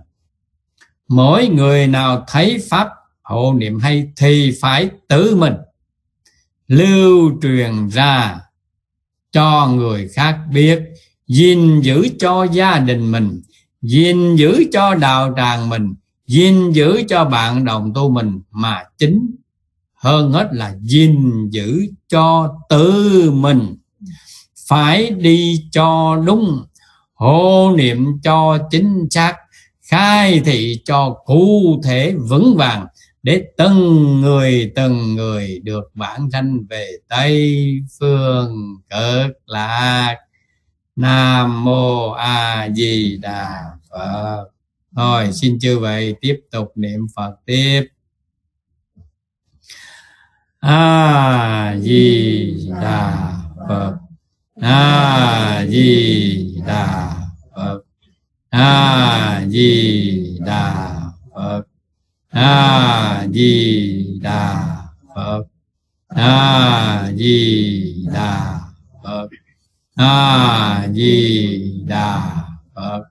Mỗi người nào thấy pháp hộ niệm hay thì phải tự mình lưu truyền ra cho người khác biết, gìn giữ cho gia đình mình, gìn giữ cho đạo tràng mình gìn giữ cho bạn đồng tu mình mà chính. Hơn hết là gìn giữ cho tự mình. Phải đi cho đúng hô niệm cho chính xác, khai thị cho cụ thể vững vàng để từng người từng người được bản thân về tây phương cực lạc. Nam mô a di đà phật thôi xin chư vậy tiếp tục niệm phật tiếp. A di đà phật. A di đà phật. A di đà phật. A di đà phật. A di đà phật. A di đà phật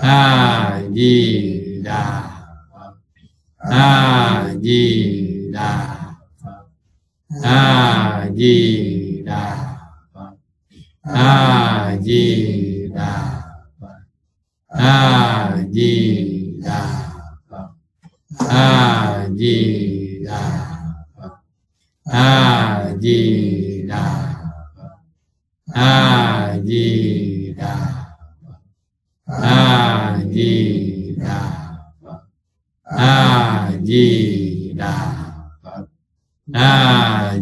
Ah.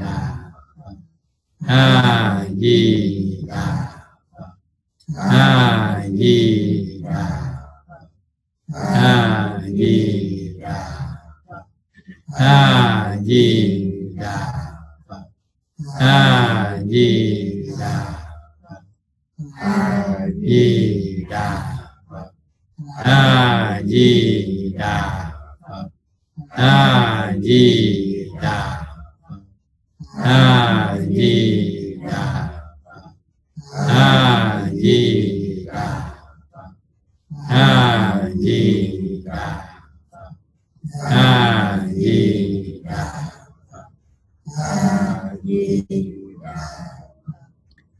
đà a di đà a di đà a di đà a di đà a di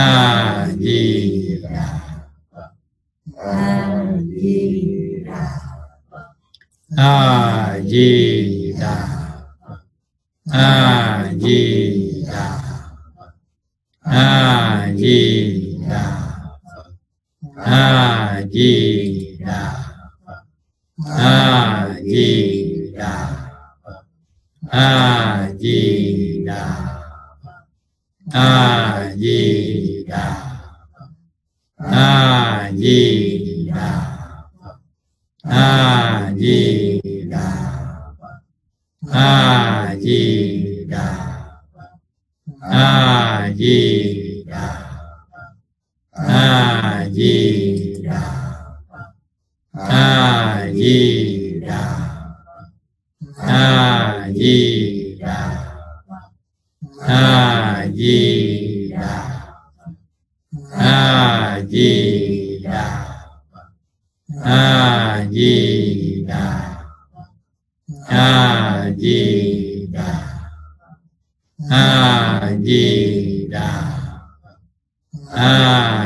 a di đà phật a di đà a di đà phật a di đà phật a di đà phật a di đà phật a di đà phật a di đà phật a a di đà a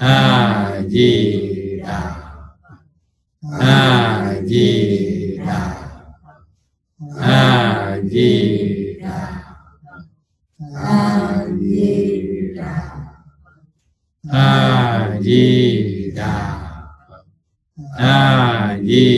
a di đà a di đà a di đà a di đà a di đà a di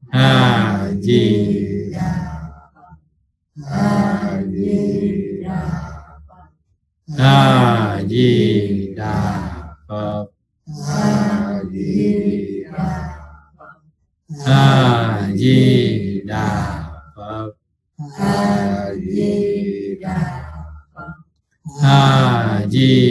a di đà a di đà a di đà phật a di đà a di đà phật a di đà phật, a di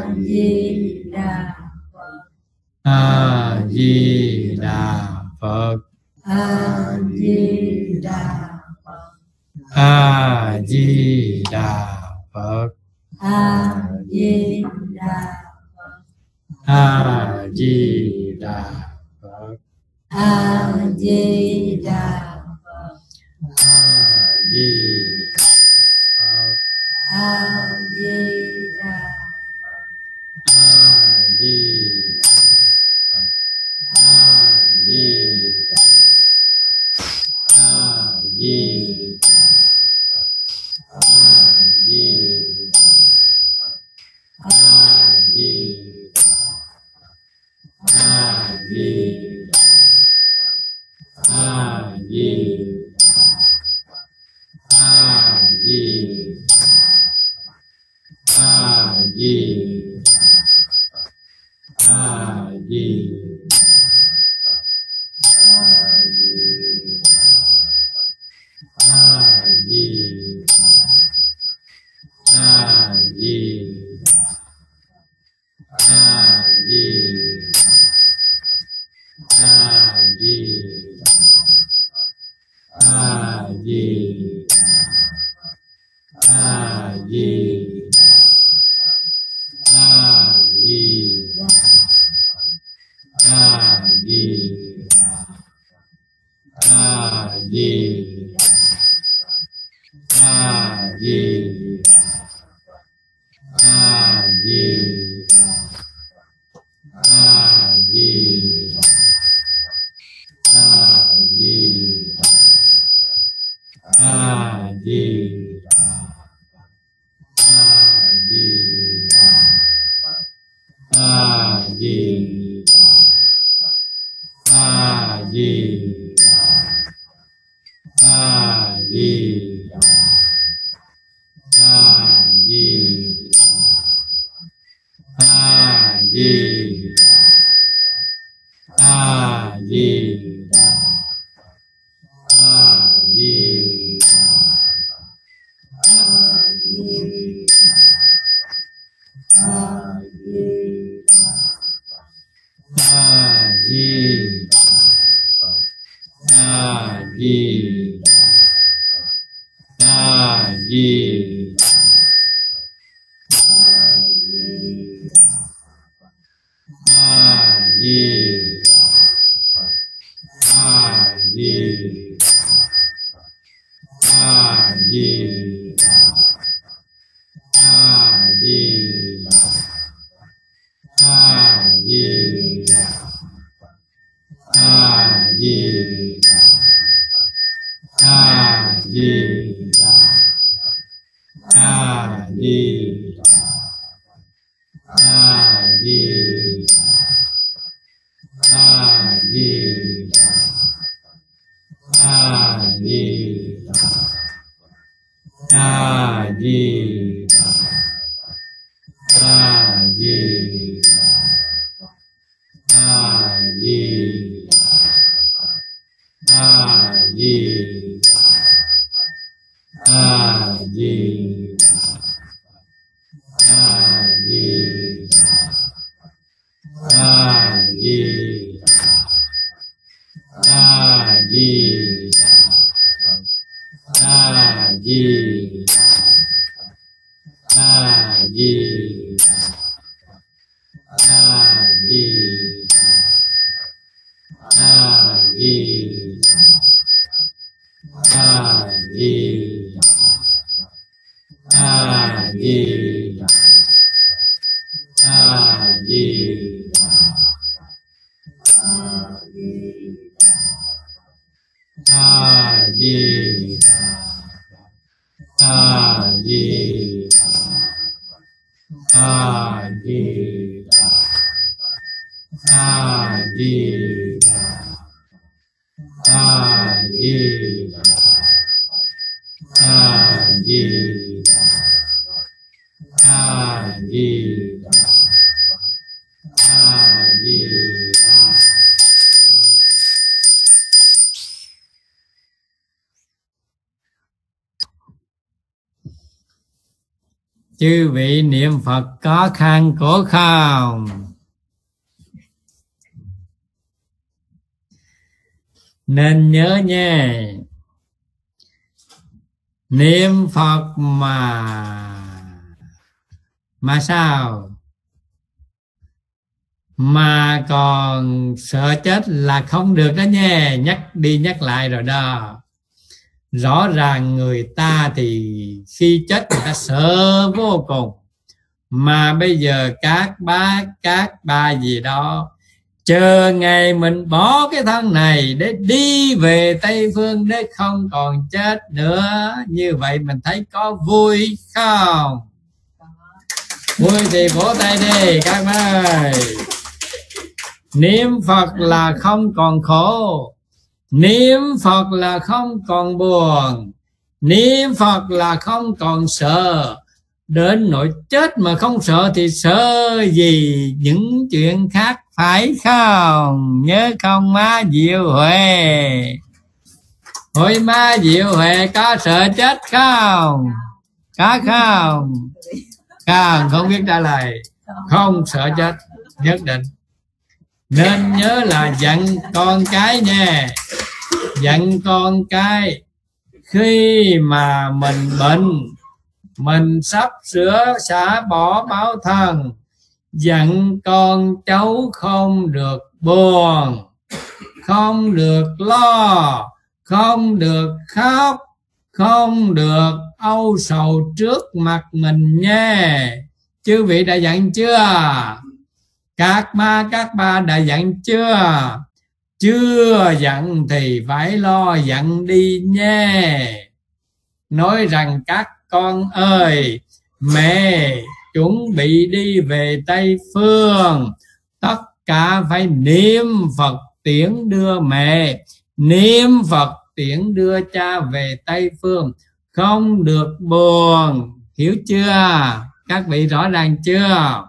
a di đà phật. E niệm phật có khăn cổ không? Nên nhớ nha niệm phật mà mà sao? Mà còn sợ chết là không được đó nha nhắc đi nhắc lại rồi đó. Rõ ràng người ta thì khi chết người ta sợ vô cùng mà bây giờ các bác các ba gì đó chờ ngày mình bỏ cái thân này để đi về tây phương để không còn chết nữa. Như vậy mình thấy có vui không? Vui thì vỗ tay đi các bác ơi. Niệm phật là không còn khổ. Niệm phật là không còn buồn. Niệm phật là không còn sợ đến nỗi chết mà không sợ thì sợ gì? Những chuyện khác phải không? Nhớ không, má diệu huệ? Ôi, má diệu huệ, có sợ chết không? Có không? Càng không biết trả lời. Không sợ chết, nhất định. Nên nhớ là dặn con cái nha dặn con cái khi mà mình bệnh mình sắp sửa xả bỏ báo thân, dặn con cháu không được buồn, không được lo, không được khóc, không được âu sầu trước mặt mình nha. Chư vị đã dặn chưa? Các ma, các ba đã dặn chưa? Chưa dặn thì phải lo dặn đi nha. Nói rằng các con ơi, mẹ, chuẩn bị đi về tây phương. Tất cả phải niệm phật tiễn đưa mẹ. Niệm phật tiễn đưa cha về tây phương. Không được buồn. Hiểu chưa? Các vị rõ ràng chưa?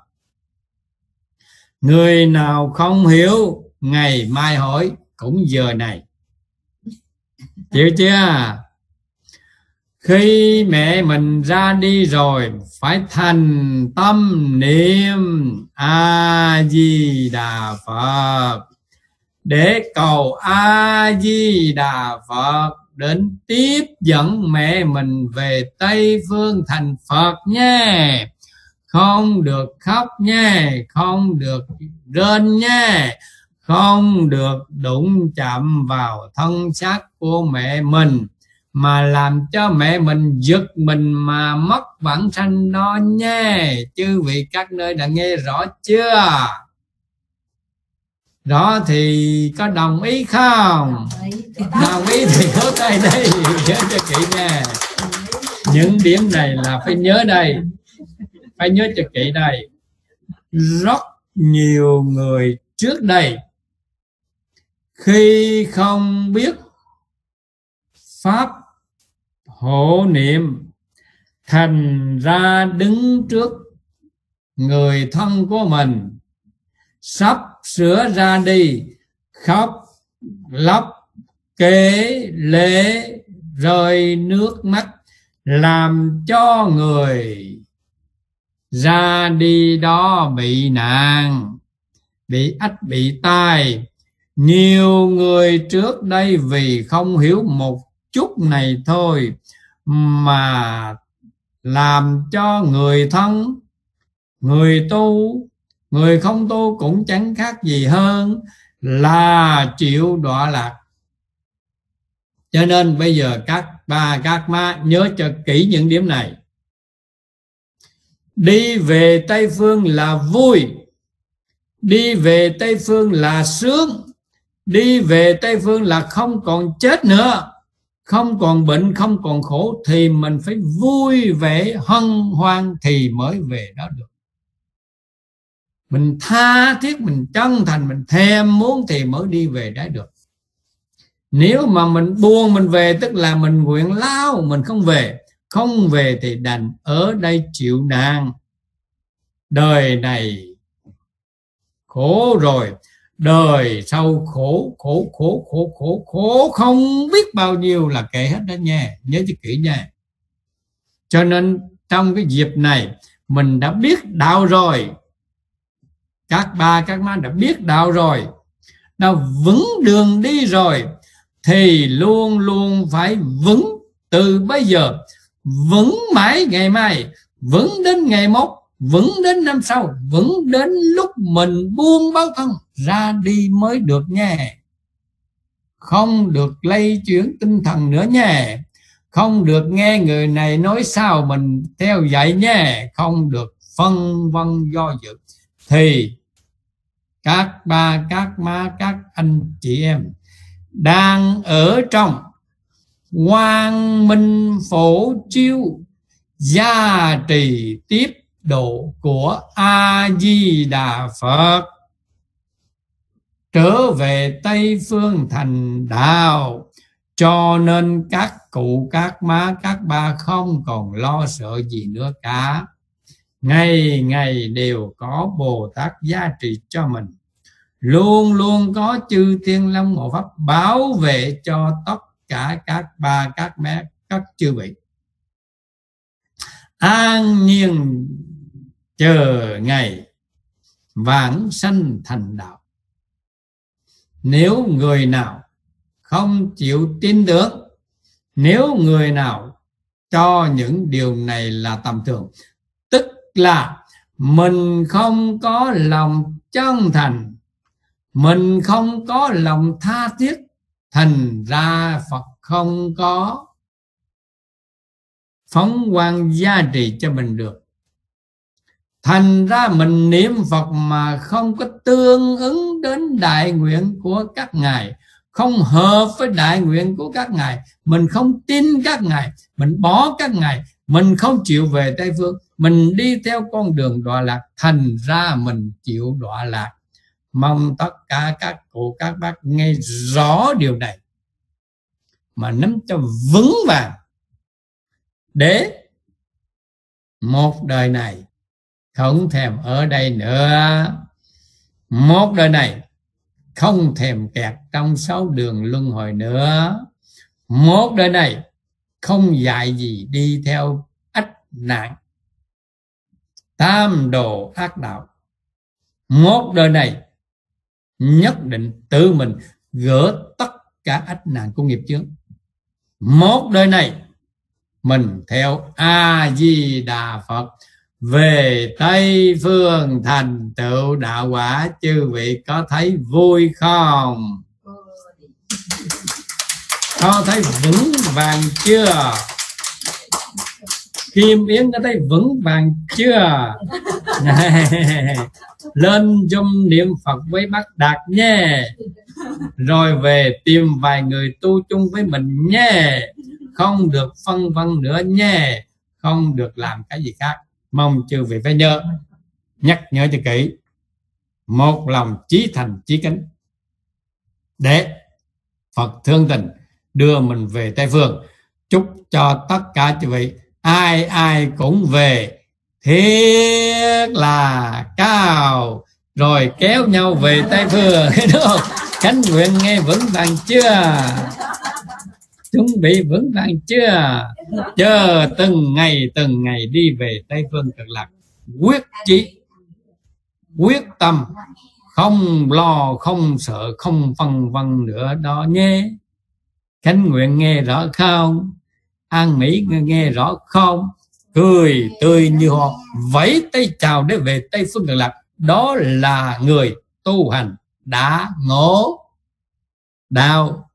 Người nào không hiểu, ngày mai hỏi cũng giờ này. Hiểu chưa? Khi mẹ mình ra đi rồi, phải thành tâm niệm a di đà phật. Để cầu a di đà phật đến tiếp dẫn mẹ mình về tây phương thành phật nhé. Không được khóc nhé, không được rên nhé, không được đụng chạm vào thân xác của mẹ mình mà làm cho mẹ mình giật mình mà mất bản thân nó nhé. Chư vị các nơi đã nghe rõ chưa? Đó thì có đồng ý không? Đồng ý thì có tay đây nhớ cho kỹ nha. Những điểm này là phải nhớ đây. Phải nhớ cho kỹ đây. Rất nhiều người trước đây khi không biết pháp hộ niệm, thành ra đứng trước người thân của mình. Sắp sửa ra đi, khóc, lóc kế lễ rơi nước mắt, làm cho người ra đi đó bị nạn, bị ách, bị tai. Nhiều người trước đây vì không hiểu một chút này thôi mà làm cho người thân, người tu, người không tu cũng chẳng khác gì hơn là chịu đọa lạc. Cho nên bây giờ các ba các má nhớ cho kỹ những điểm này. Đi về tây phương là vui, đi về tây phương là sướng, đi về tây phương là không còn chết nữa không còn bệnh, không còn khổ, thì mình phải vui vẻ, hân hoan thì mới về đó được. Mình tha thiết, mình chân thành, mình thèm muốn thì mới đi về đấy được. Nếu mà mình buông mình về, tức là mình nguyện lao, mình không về không về thì đành ở đây chịu nạn đời này khổ rồi đời sau khổ khổ khổ khổ khổ khổ không biết bao nhiêu là kể hết đó nha. Nhớ cho kỹ nha. Cho nên trong cái dịp này, mình đã biết đạo rồi. Các ba các má đã biết đạo rồi. Đã vững đường đi rồi. Thì luôn luôn phải vững từ bây giờ. Vững mãi ngày mai. Vững đến ngày mốt vững đến năm sau vững đến lúc mình buông báo thân, ra đi mới được nha không được lây chuyển tinh thần nữa nha không được nghe người này nói sao mình theo dạy nha không được phân vân do dự. Thì các ba, các má, các anh chị em đang ở trong quang minh phổ chiếu, gia trì tiếp độ của a di đà phật. Trở về tây phương thành đạo cho nên các cụ, các má, các ba không còn lo sợ gì nữa cả. Ngày ngày đều có bồ tát gia trị cho mình. Luôn luôn có chư thiên long hộ pháp bảo vệ cho tất cả các ba, các mẹ, các chư vị. An nhiên chờ ngày vãng sanh thành đạo. Nếu người nào không chịu tin tưởng, nếu người nào cho những điều này là tầm thường, tức là mình không có lòng chân thành, mình không có lòng tha thiết, thành ra phật không có phóng quang giá trị cho mình được thành ra mình niệm phật mà không có tương ứng đến đại nguyện của các ngài, không hợp với đại nguyện của các ngài, mình không tin các ngài, mình bỏ các ngài, mình không chịu về tây phương, mình đi theo con đường đọa lạc, thành ra mình chịu đọa lạc. Mong tất cả các cụ, các bác nghe rõ điều này mà nắm cho vững vàng để một đời này không thèm ở đây nữa. Một đời này không thèm kẹt trong sáu đường luân hồi nữa. Một đời này không dạy gì đi theo ách nạn. Tam đồ ác đạo. Một đời này nhất định tự mình gỡ tất cả ách nạn của nghiệp chướng. Một đời này mình theo a di đà phật về tây phương thành tựu đạo quả, chư vị có thấy vui không? Có thấy vững vàng chưa? Kim Yến có thấy vững vàng chưa? Lên dùm niệm Phật với bác Đạt nhé. Rồi về tìm vài người tu chung với mình nhé. Không được phân vân nữa nhé. Không được làm cái gì khác mong chư vị phải nhớ, nhắc nhớ cho kỹ. Một lòng chí thành chí kính. Để Phật thương tình, đưa mình về Tây Phương. Chúc cho tất cả chư vị, ai ai cũng về. Thiết là cao, rồi kéo nhau về Tây Phương. Đúng không? Khánh nguyện nghe vững vàng chưa? Chuẩn bị vững vàng chưa? Chờ từng ngày từng ngày đi về tây phương cực lạc. Quyết chí, quyết tâm, không lo, không sợ, không phân vân nữa đó nhé. Khánh nguyện nghe rõ không? An mỹ nghe rõ không? Cười tươi như họ vẫy tay chào để về tây phương cực lạc. Đó là người tu hành đã ngộ. Đạo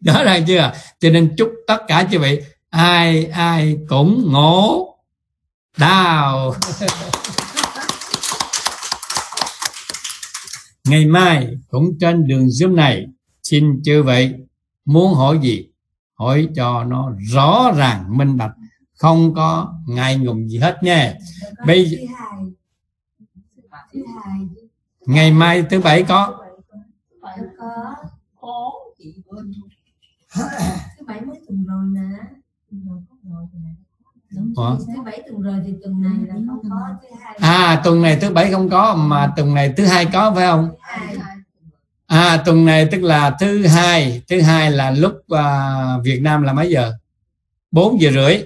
rõ ràng chưa? Cho nên chúc tất cả quý vị ai ai cũng ngộ. Đạo ngày mai cũng trên đường zoom này xin chư vị muốn hỏi gì hỏi cho nó rõ ràng minh bạch. Không có ngại ngùng gì hết nha. Bây giờ ngày mai thứ bảy có thứ bảy mới tuần rồi nè. Ủa? thứ bảy tuần rồi thì tuần này là không có thứ hai à tuần này thứ bảy không có mà tuần này thứ hai có phải không? À tuần này tức là thứ hai. Thứ hai là lúc uh, Việt Nam là mấy giờ? 4 giờ rưỡi.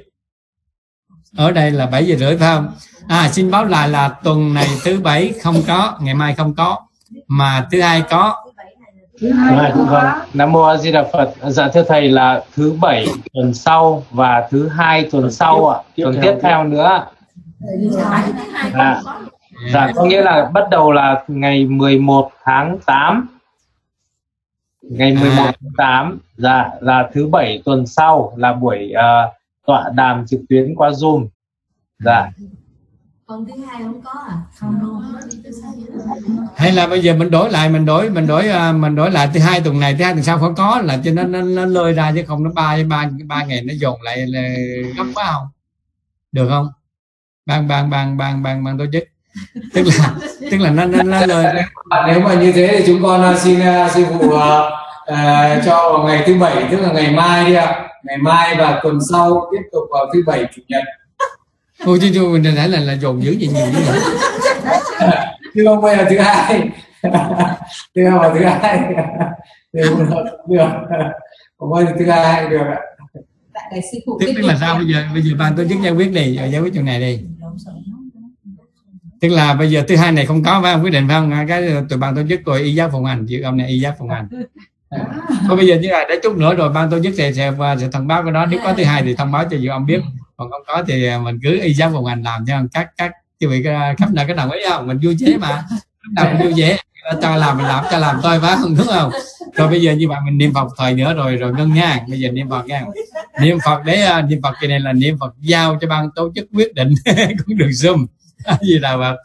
Ở đây là 7 giờ rưỡi phải không? À xin báo lại là tuần này thứ bảy không có ngày mai không có mà thứ hai có thứ bảy này là Vâng, vâng. Nam mô A Di Đà Phật. Dạ thưa thầy là thứ bảy tuần sau và thứ hai tuần sau ạ. Tuần tiếp theo nữa. À. có Dạ có nghĩa là bắt đầu là ngày 11 tháng 8. Ngày 11 À. tháng 8 dạ là thứ bảy tuần sau là buổi ờ, tọa đàm trực tuyến qua Zoom. Dạ. Còn thứ hai không có à? Không luôn hay là bây giờ mình đổi lại mình đổi mình đổi à, mình đổi lại thứ hai tuần này thứ hai tuần sau không có là cho nó nó, nó lơi ra chứ không nó ba ba ba ngày nó dồn lại là gấp quá không? Được không? Ban ban ban ban ban ban tổ chức. Tức là tức là nó nó, nó lơi ra. nếu mà như thế thì chúng con uh, xin uh, sư phụ uh, uh, cho vào ngày thứ bảy tức là ngày mai đi ạ. Ngày mai và tuần sau tiếp tục vào thứ bảy chủ nhật Ôi chứ chứ mình thấy là là dồn dữ gì nhiều như vậy chứ không phải là thứ hai. Thứ hai. Thứ hai. Được. Được không phải là thứ hai được ạ. Tức, tức là sao bây giờ bây giờ ban tổ chức giải quyết đi giải quyết chuyện này đi. Tức là bây giờ thứ hai này không có phải không? Quyết định phải không? Cái tụi ban tổ chức rồi y giác phụng hành chứ ông này y giác phụng hành. Thôi bây giờ như là để chút nữa rồi ban tổ chức sẽ sẽ, sẽ thông báo cái đó. Nếu có thứ hai thì thông báo cho dự ông biết còn không có thì à, mình cứ y giác một ngành làm cho các các quý vị khắp nơi cái đồng ý không? Mình vui chế mà. Lúc nào mình vui vẻ ờ, cho làm mình làm cho làm thôi phải không đúng không? Rồi bây giờ như vậy mình niệm phật thời nữa rồi rồi ngân nha. Bây giờ niệm phật nha. Niệm phật để à, niệm phật cái này là niệm phật giao cho ban tổ chức quyết định cũng được zoom. Gì là và,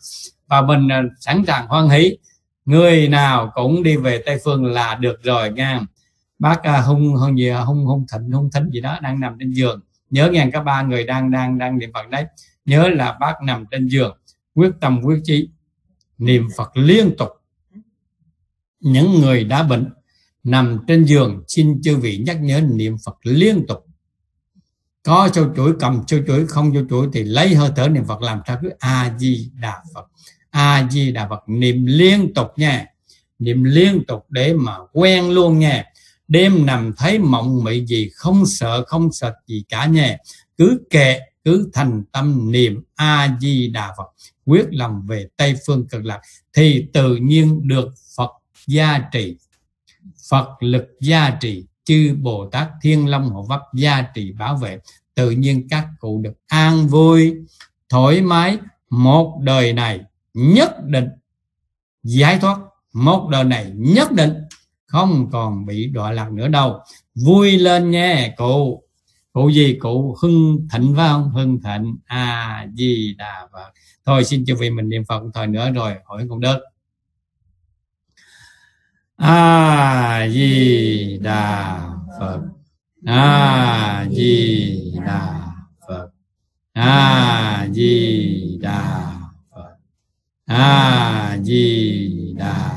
và mình à, sẵn sàng hoan hỷ. Người nào cũng đi về tây phương là được rồi nha. Bác hung hung gì hung hung thịnh hung thính gì đó đang nằm trên giường nhớ nghe các ba người đang đang đang niệm phật đấy. Nhớ là bác nằm trên giường, quyết tâm quyết chí niệm phật liên tục. Những người đã bệnh nằm trên giường, xin chư vị nhắc nhớ niệm phật liên tục. Có châu chuỗi cầm châu chuỗi, không châu chuỗi thì lấy hơi thở niệm phật làm sao? Cứ a di đà phật. A di đà phật, niệm liên tục nha. Niệm liên tục để mà quen luôn nha đêm nằm thấy mộng mị gì không sợ không sợ gì cả nhé. Cứ kệ, cứ thành tâm niệm a di đà phật, quyết lòng về tây phương cực lạc, thì tự nhiên được phật gia trì. Phật lực gia trì, chư bồ tát thiên long hộ pháp gia trì bảo vệ, tự nhiên các cụ được an vui. Thoải mái, một đời này nhất định, giải thoát, một đời này nhất định không còn bị đọa lạc nữa đâu. Vui lên nha cụ. Cụ gì cụ? Hưng thịnh phải không? Hưng thịnh. A à, di đà phật. Thôi xin cho vị mình niệm phật một thời nữa rồi hỏi công đức. A di đà phật. A di đà phật. A di đà phật. A di đà phật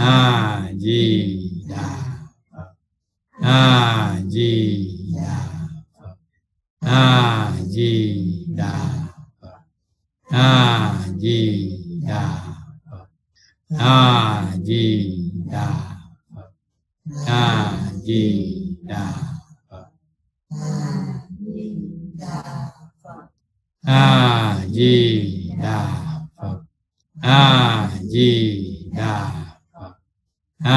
a di đà a di đà a di đà a di đà a di đà a di đà a di đà phật. A di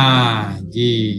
Haji.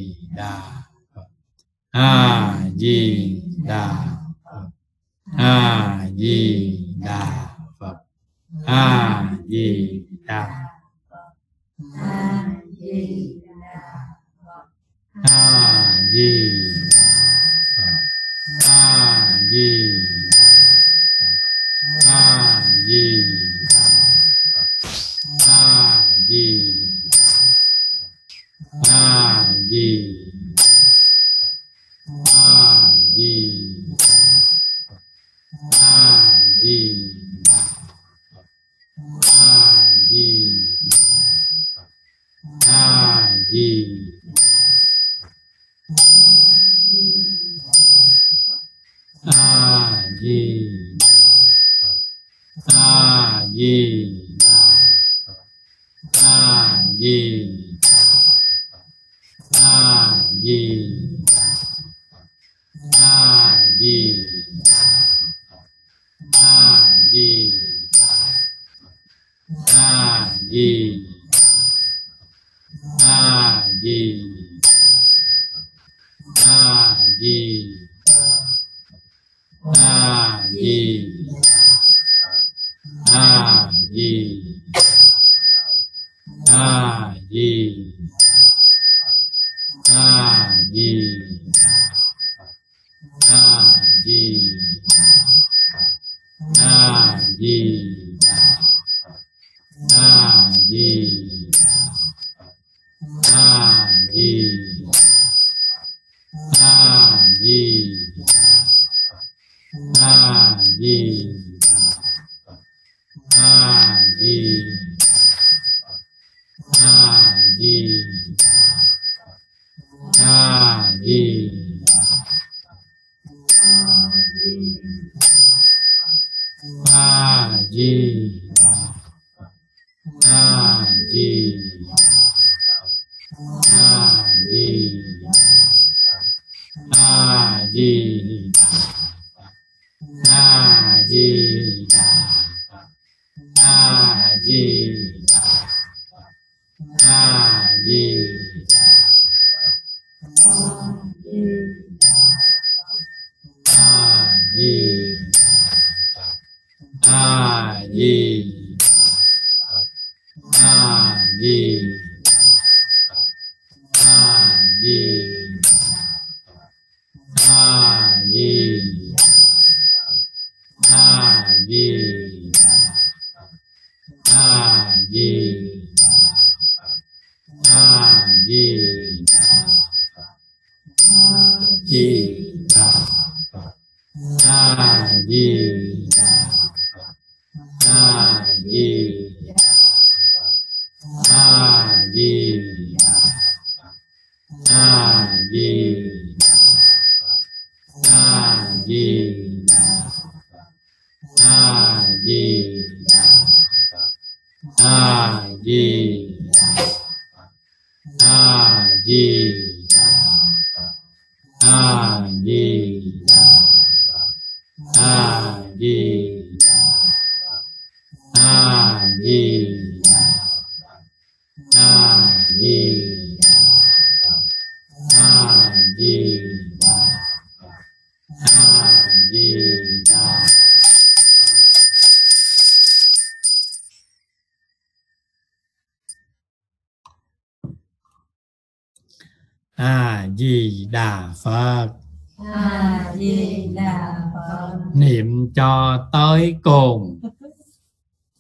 À, a di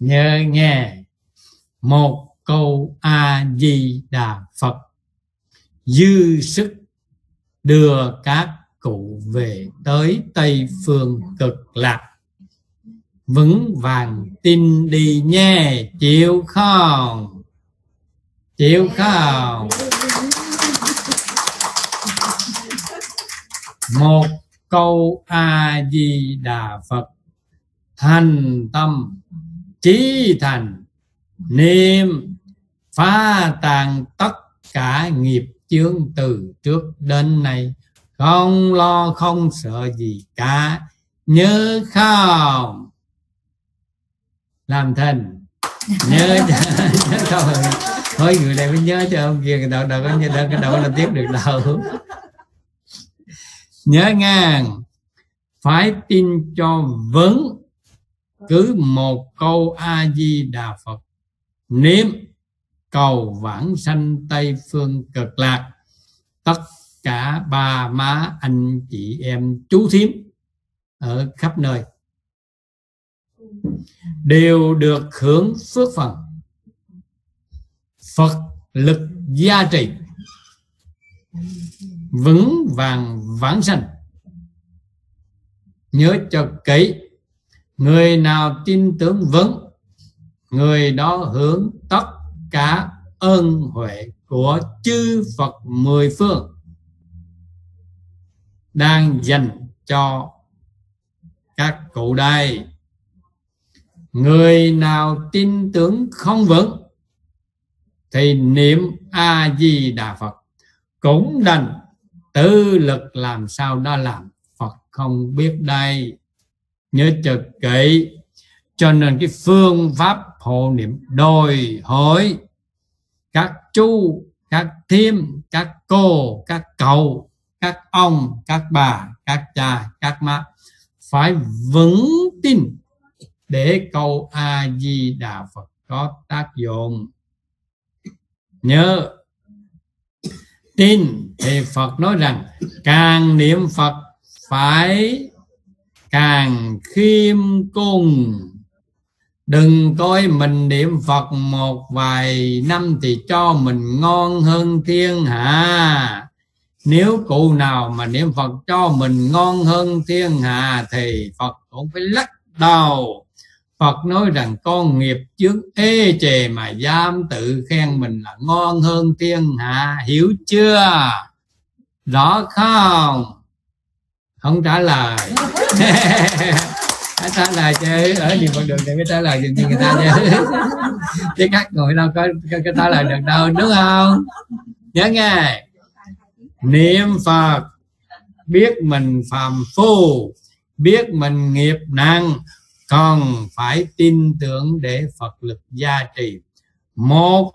nhớ nghe một câu a di đà phật. Dư sức đưa các cụ về tới tây phương cực lạc. Vững vàng tin đi nhé, chịu không? Chịu không? Một câu a di đà phật. Thành tâm chí thành niệm phá tàn tất cả nghiệp chướng từ trước đến nay. Không lo không sợ gì cả. Nhớ không? Làm thành. Nhớ. Thôi thôi người này mới nhớ cho ông kia đâu đâu có nhớ đâu cái đâu làm tiếp được đâu. Nhớ ngang. Phải tin cho vững cứ một câu a di đà phật, niệm cầu vãng sanh tây phương cực lạc. Tất cả ba má anh chị em chú thím ở khắp nơi đều được hưởng phước phần. Phật lực gia trì, vững vàng vãng sanh. Nhớ cho kỹ người nào tin tưởng vững, người đó hưởng tất cả ơn huệ của chư Phật mười phương đang dành cho các cụ đây. Người nào tin tưởng không vững, thì niệm a di đà phật cũng đành tự lực làm sao đó làm. Phật không biết đây nhớ cho kỹ. Cho nên cái phương pháp hộ niệm đòi hỏi các chú, các thím, các cô, các cậu, các ông, các bà, các cha, các má phải vững tin để câu a di đà phật có tác dụng. Nhớ, tin thì phật nói rằng càng niệm phật phải càng khiêm cung, đừng coi mình niệm phật một vài năm thì cho mình ngon hơn thiên hạ. Nếu cụ nào mà niệm phật cho mình ngon hơn thiên hạ thì phật cũng phải lắc đầu. Phật nói rằng con nghiệp trước ê chề mà dám tự khen mình là ngon hơn thiên hạ, hiểu chưa? Rõ không? Không trả lời. Trả lời chứ ở nhiều con đường thì mới trả lời cho người ta chứ. Chứ các ngồi đâu có, có, có trả lời được đâu đúng không? Nhớ nghe. Niệm phật. Biết mình phàm phu biết mình nghiệp nặng còn phải tin tưởng để Phật lực gia trì. Một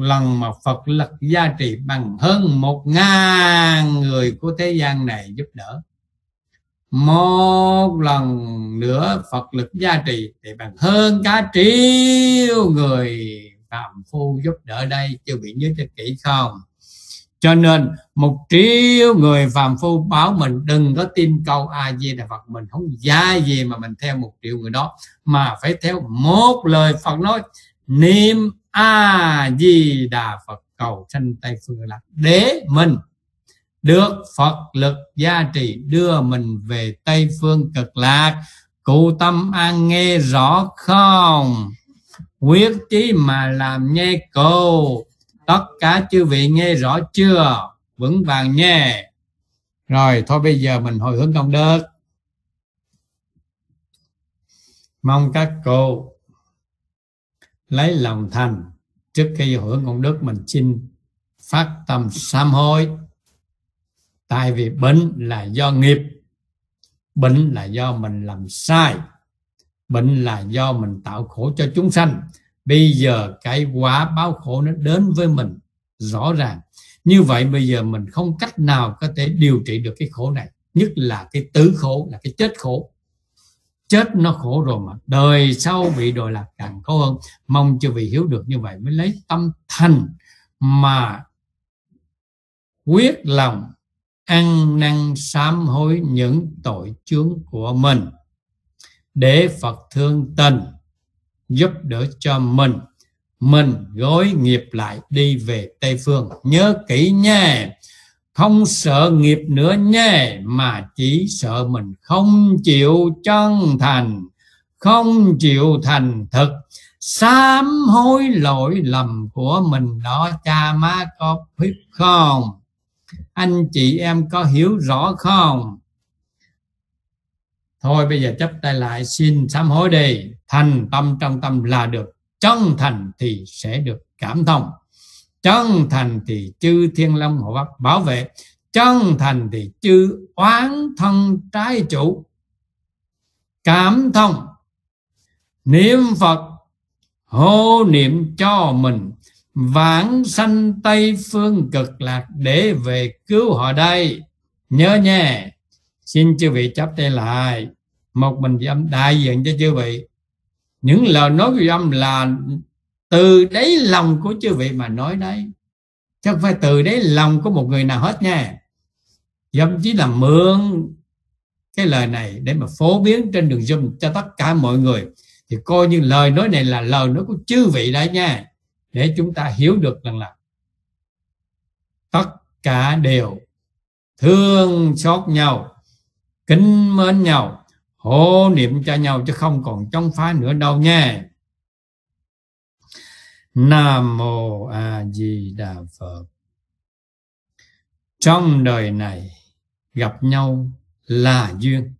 lần mà Phật lực gia trì bằng hơn một ngàn người của thế gian này giúp đỡ. Một lần nữa Phật lực gia trì thì bằng hơn cả triệu người phạm phu giúp đỡ đây. Chưa bị nhớ cho kỹ không? Cho nên một triệu người phàm phu báo mình đừng có tin câu a di đà phật, mình không giá gì mà mình theo một triệu người đó, mà phải theo một lời phật nói, niệm a di đà phật cầu sanh tây phương lạc. Để mình được phật lực gia trì, đưa mình về tây phương cực lạc, cụ tâm an nghe rõ không? Quyết chí mà làm nghe cô tất cả chư vị nghe rõ chưa? Vững vàng nghe rồi, thôi bây giờ mình hồi hướng công đức. Mong các cô lấy lòng thành. Trước khi hưởng công đức, mình xin phát tâm sám hối. Tại vì bệnh là do nghiệp. Bệnh là do mình làm sai. Bệnh là do mình tạo khổ cho chúng sanh. Bây giờ cái quả báo khổ nó đến với mình, rõ ràng. Như vậy bây giờ mình không cách nào có thể điều trị được cái khổ này. Nhất là cái tứ khổ, là cái chết khổ chết nó khổ rồi mà. Đời sau bị đòi lạc càng khổ hơn. Mong cho vị hiểu được như vậy mới lấy tâm thành mà quyết lòng ăn năn sám hối những tội chướng của mình. Để Phật thương tình, giúp đỡ cho mình. Mình gối nghiệp lại đi về tây phương. Nhớ kỹ nha không sợ nghiệp nữa nhé, mà chỉ sợ mình không chịu chân thành. Không chịu thành thực, sám hối lỗi lầm của mình đó, cha má có biết không? Anh chị em có hiểu rõ không? Thôi, bây giờ chấp tay lại, xin sám hối đi. Thành tâm trong tâm là được, chân thành thì sẽ được cảm thông chân thành thì chư thiên long hộ pháp bảo vệ, chân thành thì chư oán thân trái chủ. Cảm thông. Niệm phật, hô niệm cho mình. Vãng sanh tây phương cực lạc để về cứu họ đây. Nhớ nhé. Xin chư vị chấp tay lại. Một mình vị âm đại diện cho chư vị. Những lời nói của vị âm là từ đấy lòng của chư vị mà nói đấy. Chứ không phải từ đấy lòng của một người nào hết nha. Thậm chí là mượn cái lời này để mà phổ biến trên đường zoom cho tất cả mọi người. Thì coi như lời nói này là lời nói của chư vị đấy nha. Để chúng ta hiểu được rằng là tất cả đều thương xót nhau, kính mến nhau, hộ niệm cho nhau chứ không còn trong phá nữa đâu nha nam mô a di đà phật. Trong đời này gặp nhau là duyên.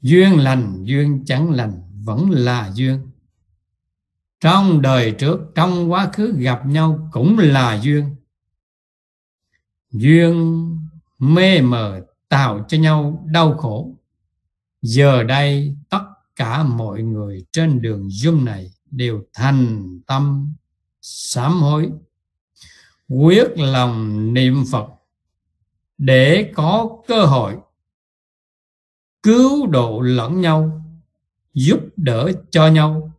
Duyên lành, duyên chẳng lành, vẫn là duyên. Trong đời trước, trong quá khứ gặp nhau cũng là duyên. Duyên mê mờ tạo cho nhau đau khổ. Giờ đây tất cả mọi người trên đường dung này đều thành tâm sám hối, quyết lòng niệm phật để có cơ hội cứu độ lẫn nhau, giúp đỡ cho nhau,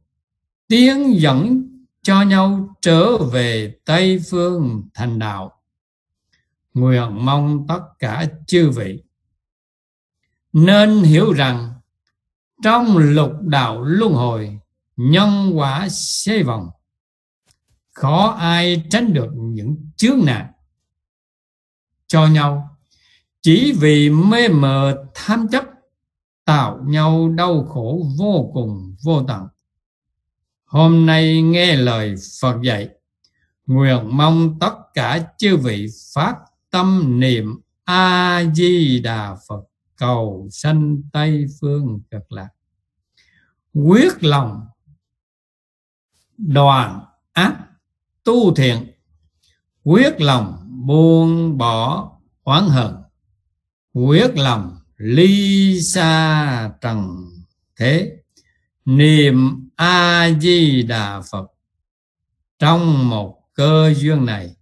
tiến dẫn cho nhau trở về tây phương thành đạo. Nguyện mong tất cả chư vị nên hiểu rằng trong lục đạo luân hồi nhân quả xoay vòng khó ai tránh được những chướng nạn. Cho nhau, chỉ vì mê mờ tham chấp, tạo nhau đau khổ vô cùng vô tận. Hôm nay nghe lời Phật dạy, nguyện mong tất cả chư vị phát tâm niệm a di đà phật, cầu sanh tây phương cực lạc. Quyết lòng đoàn ác tu thiện, quyết lòng buông bỏ oán hận, quyết lòng ly xa trần thế. Niệm a di đà phật. Trong một cơ duyên này,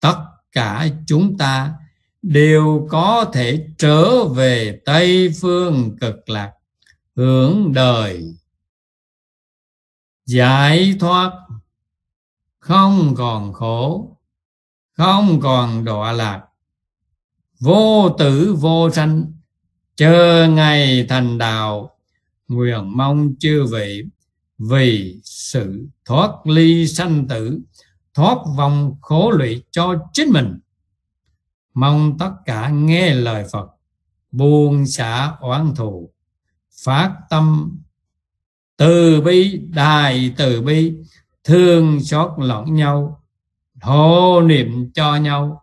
tất cả chúng ta đều có thể trở về tây phương cực lạc hưởng đời giải thoát không còn khổ, không còn đọa lạc. Vô tử, vô sanh, chờ ngày thành đạo. Nguyện mong chư vị vì sự thoát ly sanh tử, thoát vòng khổ lụy cho chính mình. Mong tất cả nghe lời Phật, buông xả oán thù, phát tâm từ bi đại từ bi, thương xót lẫn nhau hộ niệm cho nhau,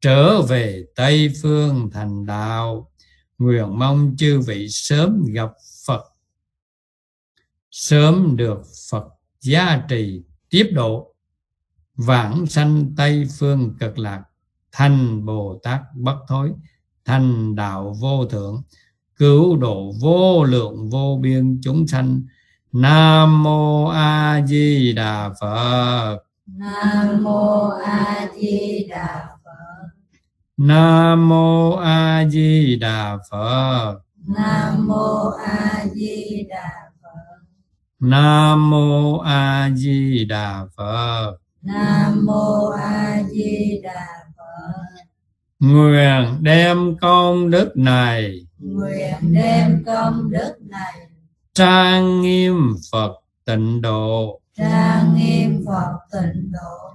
trở về tây phương thành đạo. Nguyện mong chư vị sớm gặp phật, sớm được phật gia trì tiếp độ, vãng sanh tây phương cực lạc, thành bồ tát bất thối, thành đạo vô thượng, cứu độ vô lượng vô biên chúng sanh nam mô a di đà phật. Nam mô a di đà phật. Nam mô a di đà phật. Nam mô a di đà phật. Nam mô a di đà phật. Nam mô a di đà phật. Nguyện đem công đức này nguyện đem công đức này trang nghiêm phật tịnh độ. Trang nghiêm phật tịnh độ.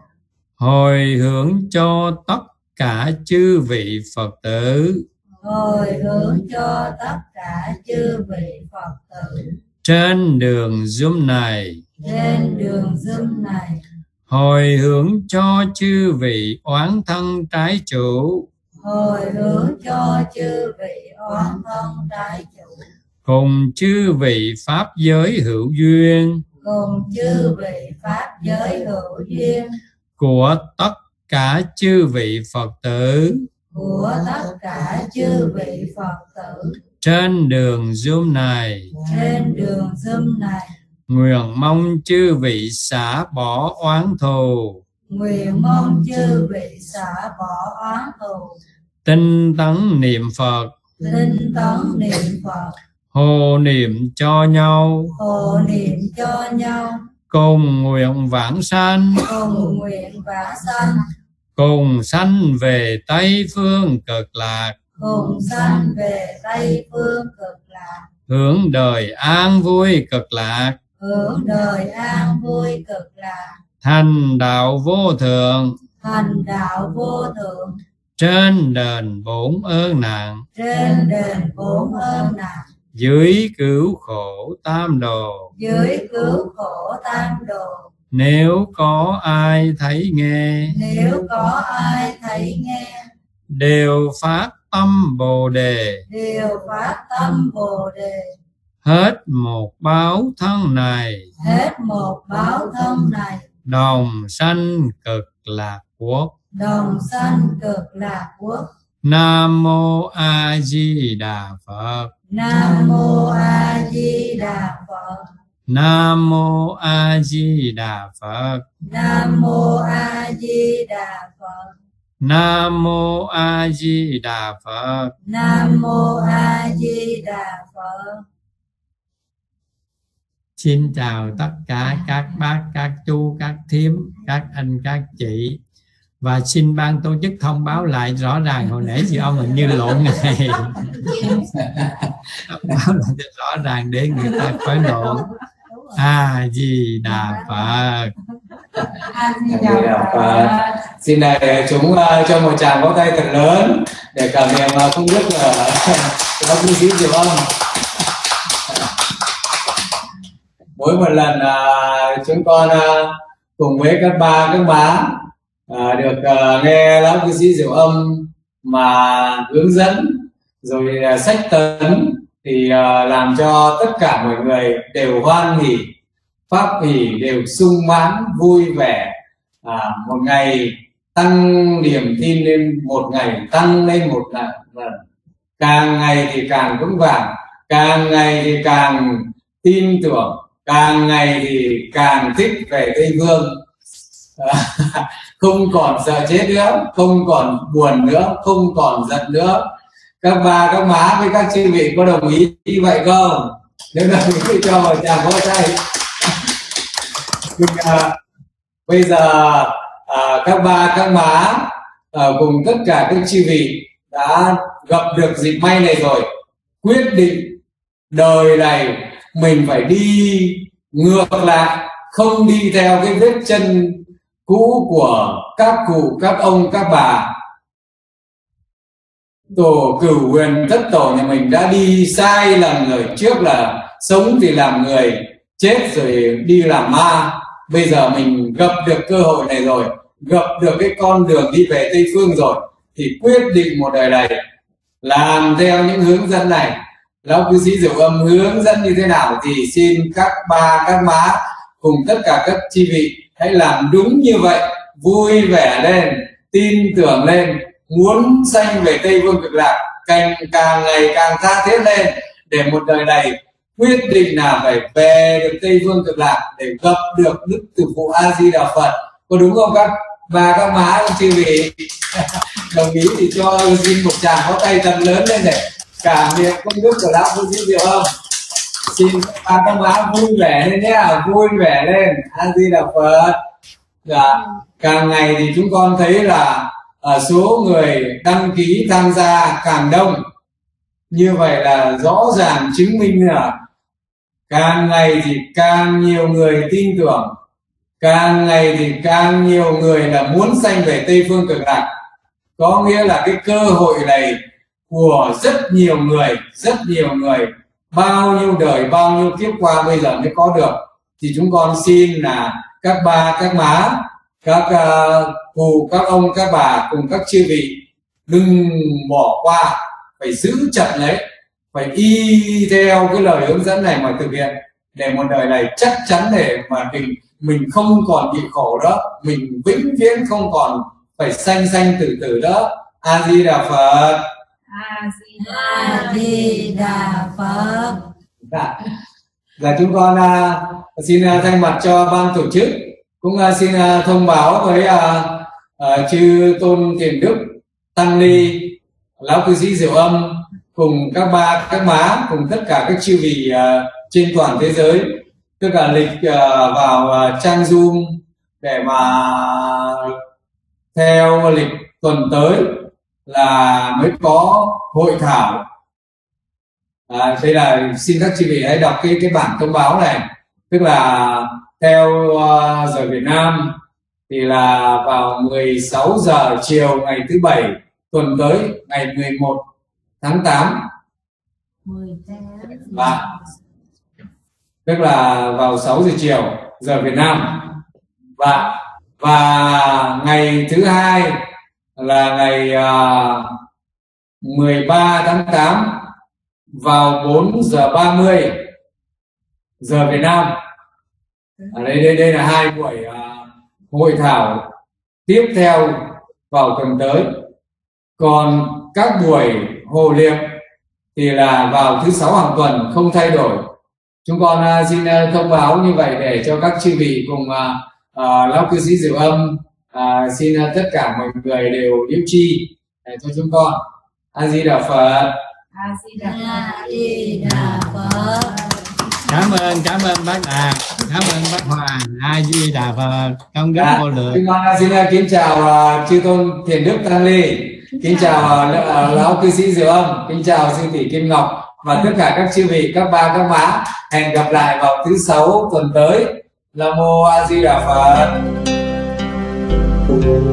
Hồi hướng cho tất cả chư vị phật tử. Hồi hướng cho tất cả chư vị phật tử. Trên đường zoom này. Trên đường dâm này. Hồi hướng cho chư vị oán thân trái chủ. Hồi hướng cho chư vị oán thân trái chủ cùng chư vị pháp giới hữu duyên. Cùng chư vị pháp giới hữu duyên. Của tất cả chư vị phật tử. Của tất cả chư vị phật tử. Trên đường zoom này. Trên đường dâm này. Nguyện mong chư vị xả bỏ oán thù. Nguyện mong chư vị xả bỏ oán thù. Tinh tấn niệm phật. Tinh tấn niệm phật hồ niệm cho nhau. Hồ niệm cho nhau. Cùng nguyện vãng sanh. Cùng nguyện vãng sanh. Cùng sanh về tây phương cực lạc. Cùng sanh về tây phương cực lạc. Hưởng đời an vui cực lạc. Hưởng đời an vui cực lạc. Thành đạo vô thượng. Thành đạo vô thượng. Trên đền bổn ơn nạn. Trên đền bốn ơn nặng dưới cửu khổ tam đồ. Dưới cứu khổ tam đồ. Nếu có ai thấy nghe nếu có ai thấy nghe đều phát tâm bồ đề. đều phát tâm bồ đề. Hết một báo thân này. Hết một báo thân này. Đồng sanh cực lạc quốc. Đồng sanh cực lạc quốc nam mô a di đà phật. Nam mô a di đà phật. Nam mô a di đà phật. Nam mô a di đà phật. Nam mô a di đà phật. Nam mô a di đà phật. Xin chào tất cả các bác các chú các thím các anh các chị và xin ban tổ chức thông báo lại rõ ràng hồi nãy chị ông hình như lộn ngày thông báo lại cho rõ ràng để người ta khỏi lộn a di đà phật a di Đà Phật. Xin đại chúng uh, cho một tràng vỗ tay thật lớn để cảm niệm uh, công đức của các cư sĩ Diệu Âm. Mỗi một lần uh, chúng con uh, cùng với các ba các má à, được uh, nghe lão cư sĩ Diệu Âm mà hướng dẫn rồi uh, sách tấn thì uh, làm cho tất cả mọi người đều hoan hỉ pháp hỉ đều sung mãn vui vẻ. À, một ngày tăng niềm tin lên một ngày tăng lên một lần càng ngày thì càng vững vàng càng ngày thì càng tin tưởng càng ngày thì càng thích về tây phương không còn sợ chết nữa không còn buồn nữa không còn giận nữa. Các ba các má với các chư vị có đồng ý như vậy không? Nếu đồng ý thì cho một tràng vỗ tay. À, bây giờ à, các ba các má à, cùng tất cả các chư vị đã gặp được dịp may này rồi. Quyết định đời này mình phải đi ngược lại không đi theo cái vết chân cũ của các cụ, các ông, các bà. Tổ cửu huyền thất tổ nhà mình đã đi sai lầm rồi trước là sống thì làm người, chết rồi đi làm ma. Bây giờ mình gặp được cơ hội này rồi, gặp được cái con đường đi về tây phương rồi, thì quyết định một đời này làm theo những hướng dẫn này. Lão cư sĩ diệu âm hướng dẫn như thế nào thì xin các ba, các má cùng tất cả các chi vị hãy làm đúng như vậy, vui vẻ lên, tin tưởng lên, muốn sanh về tây phương cực lạc càng càng ngày càng tha thiết lên, để một đời này quyết định là phải về được tây phương cực lạc để gặp được đức từ phụ a di đà phật. Có đúng không các bà, các má, các chư vị? Đồng ý thì cho xin một tràng có tay thật lớn lên để cảm niệm công đức của lão phu diệu không? Xin bà các má vui vẻ lên nhé. Vui vẻ lên. A di đà phật. Dạ. Càng ngày thì chúng con thấy là à, số người đăng ký tham gia càng đông. Như vậy là rõ ràng chứng minh là càng ngày thì càng nhiều người tin tưởng. Càng ngày thì càng nhiều người là muốn sanh về tây phương cực lạc. Có nghĩa là cái cơ hội này của rất nhiều người rất nhiều người bao nhiêu đời bao nhiêu kiếp qua bây giờ mới có được thì chúng con xin là các ba các má các ờ, uh, cụ các ông các bà cùng các chư vị đừng bỏ qua phải giữ chặt lấy phải y theo cái lời hướng dẫn này mà thực hiện để một đời này chắc chắn để mà mình mình không còn bị khổ đó mình vĩnh viễn không còn phải sanh sanh tử tử đó. A di đà phật a di đà phật dạ. Dạ chúng con uh, xin uh, thay mặt cho ban tổ chức cũng uh, xin uh, thông báo với uh, uh, chư tôn thiền đức tăng ni lão cư sĩ diệu âm cùng các ba các má cùng tất cả các chư vị uh, trên toàn thế giới tất cả lịch uh, vào uh, trang zoom để mà theo lịch tuần tới là mới có hội thảo. À, đây là xin các chị vị hãy đọc cái cái bản thông báo này. Tức là theo uh, giờ Việt Nam thì là vào 16 giờ chiều ngày thứ bảy tuần tới ngày 11 tháng 8 và tức là vào 6 giờ chiều giờ Việt Nam. Và và ngày thứ hai là ngày à, uh, 13 tháng 8 vào 4 giờ 30 giờ Việt Nam. Ở đây đây đây là hai buổi uh, hội thảo tiếp theo vào tuần tới. Còn các buổi hồ liệp thì là vào thứ sáu hàng tuần không thay đổi. Chúng con uh, xin uh, thông báo như vậy để cho các chư vị cùng uh, uh, lão cư sĩ diệu âm uh, xin uh, tất cả mọi người đều điếu chi để cho chúng con. A di đà phật. A di đà phật. Cảm ơn cảm ơn bác đạt cảm ơn bác hoàng a di đà phật. Công đức vô lượng Chúng con xin uh, kính chào uh, chư tôn thiền đức tăng ni, kính chào lã- uh, lão cư sĩ diệu âm, kính chào sư tỷ kim ngọc và tất cả các chư vị, các ba các má. Hẹn gặp lại vào thứ sáu tuần tới. Nam mô A Di Đà Phật. thank you.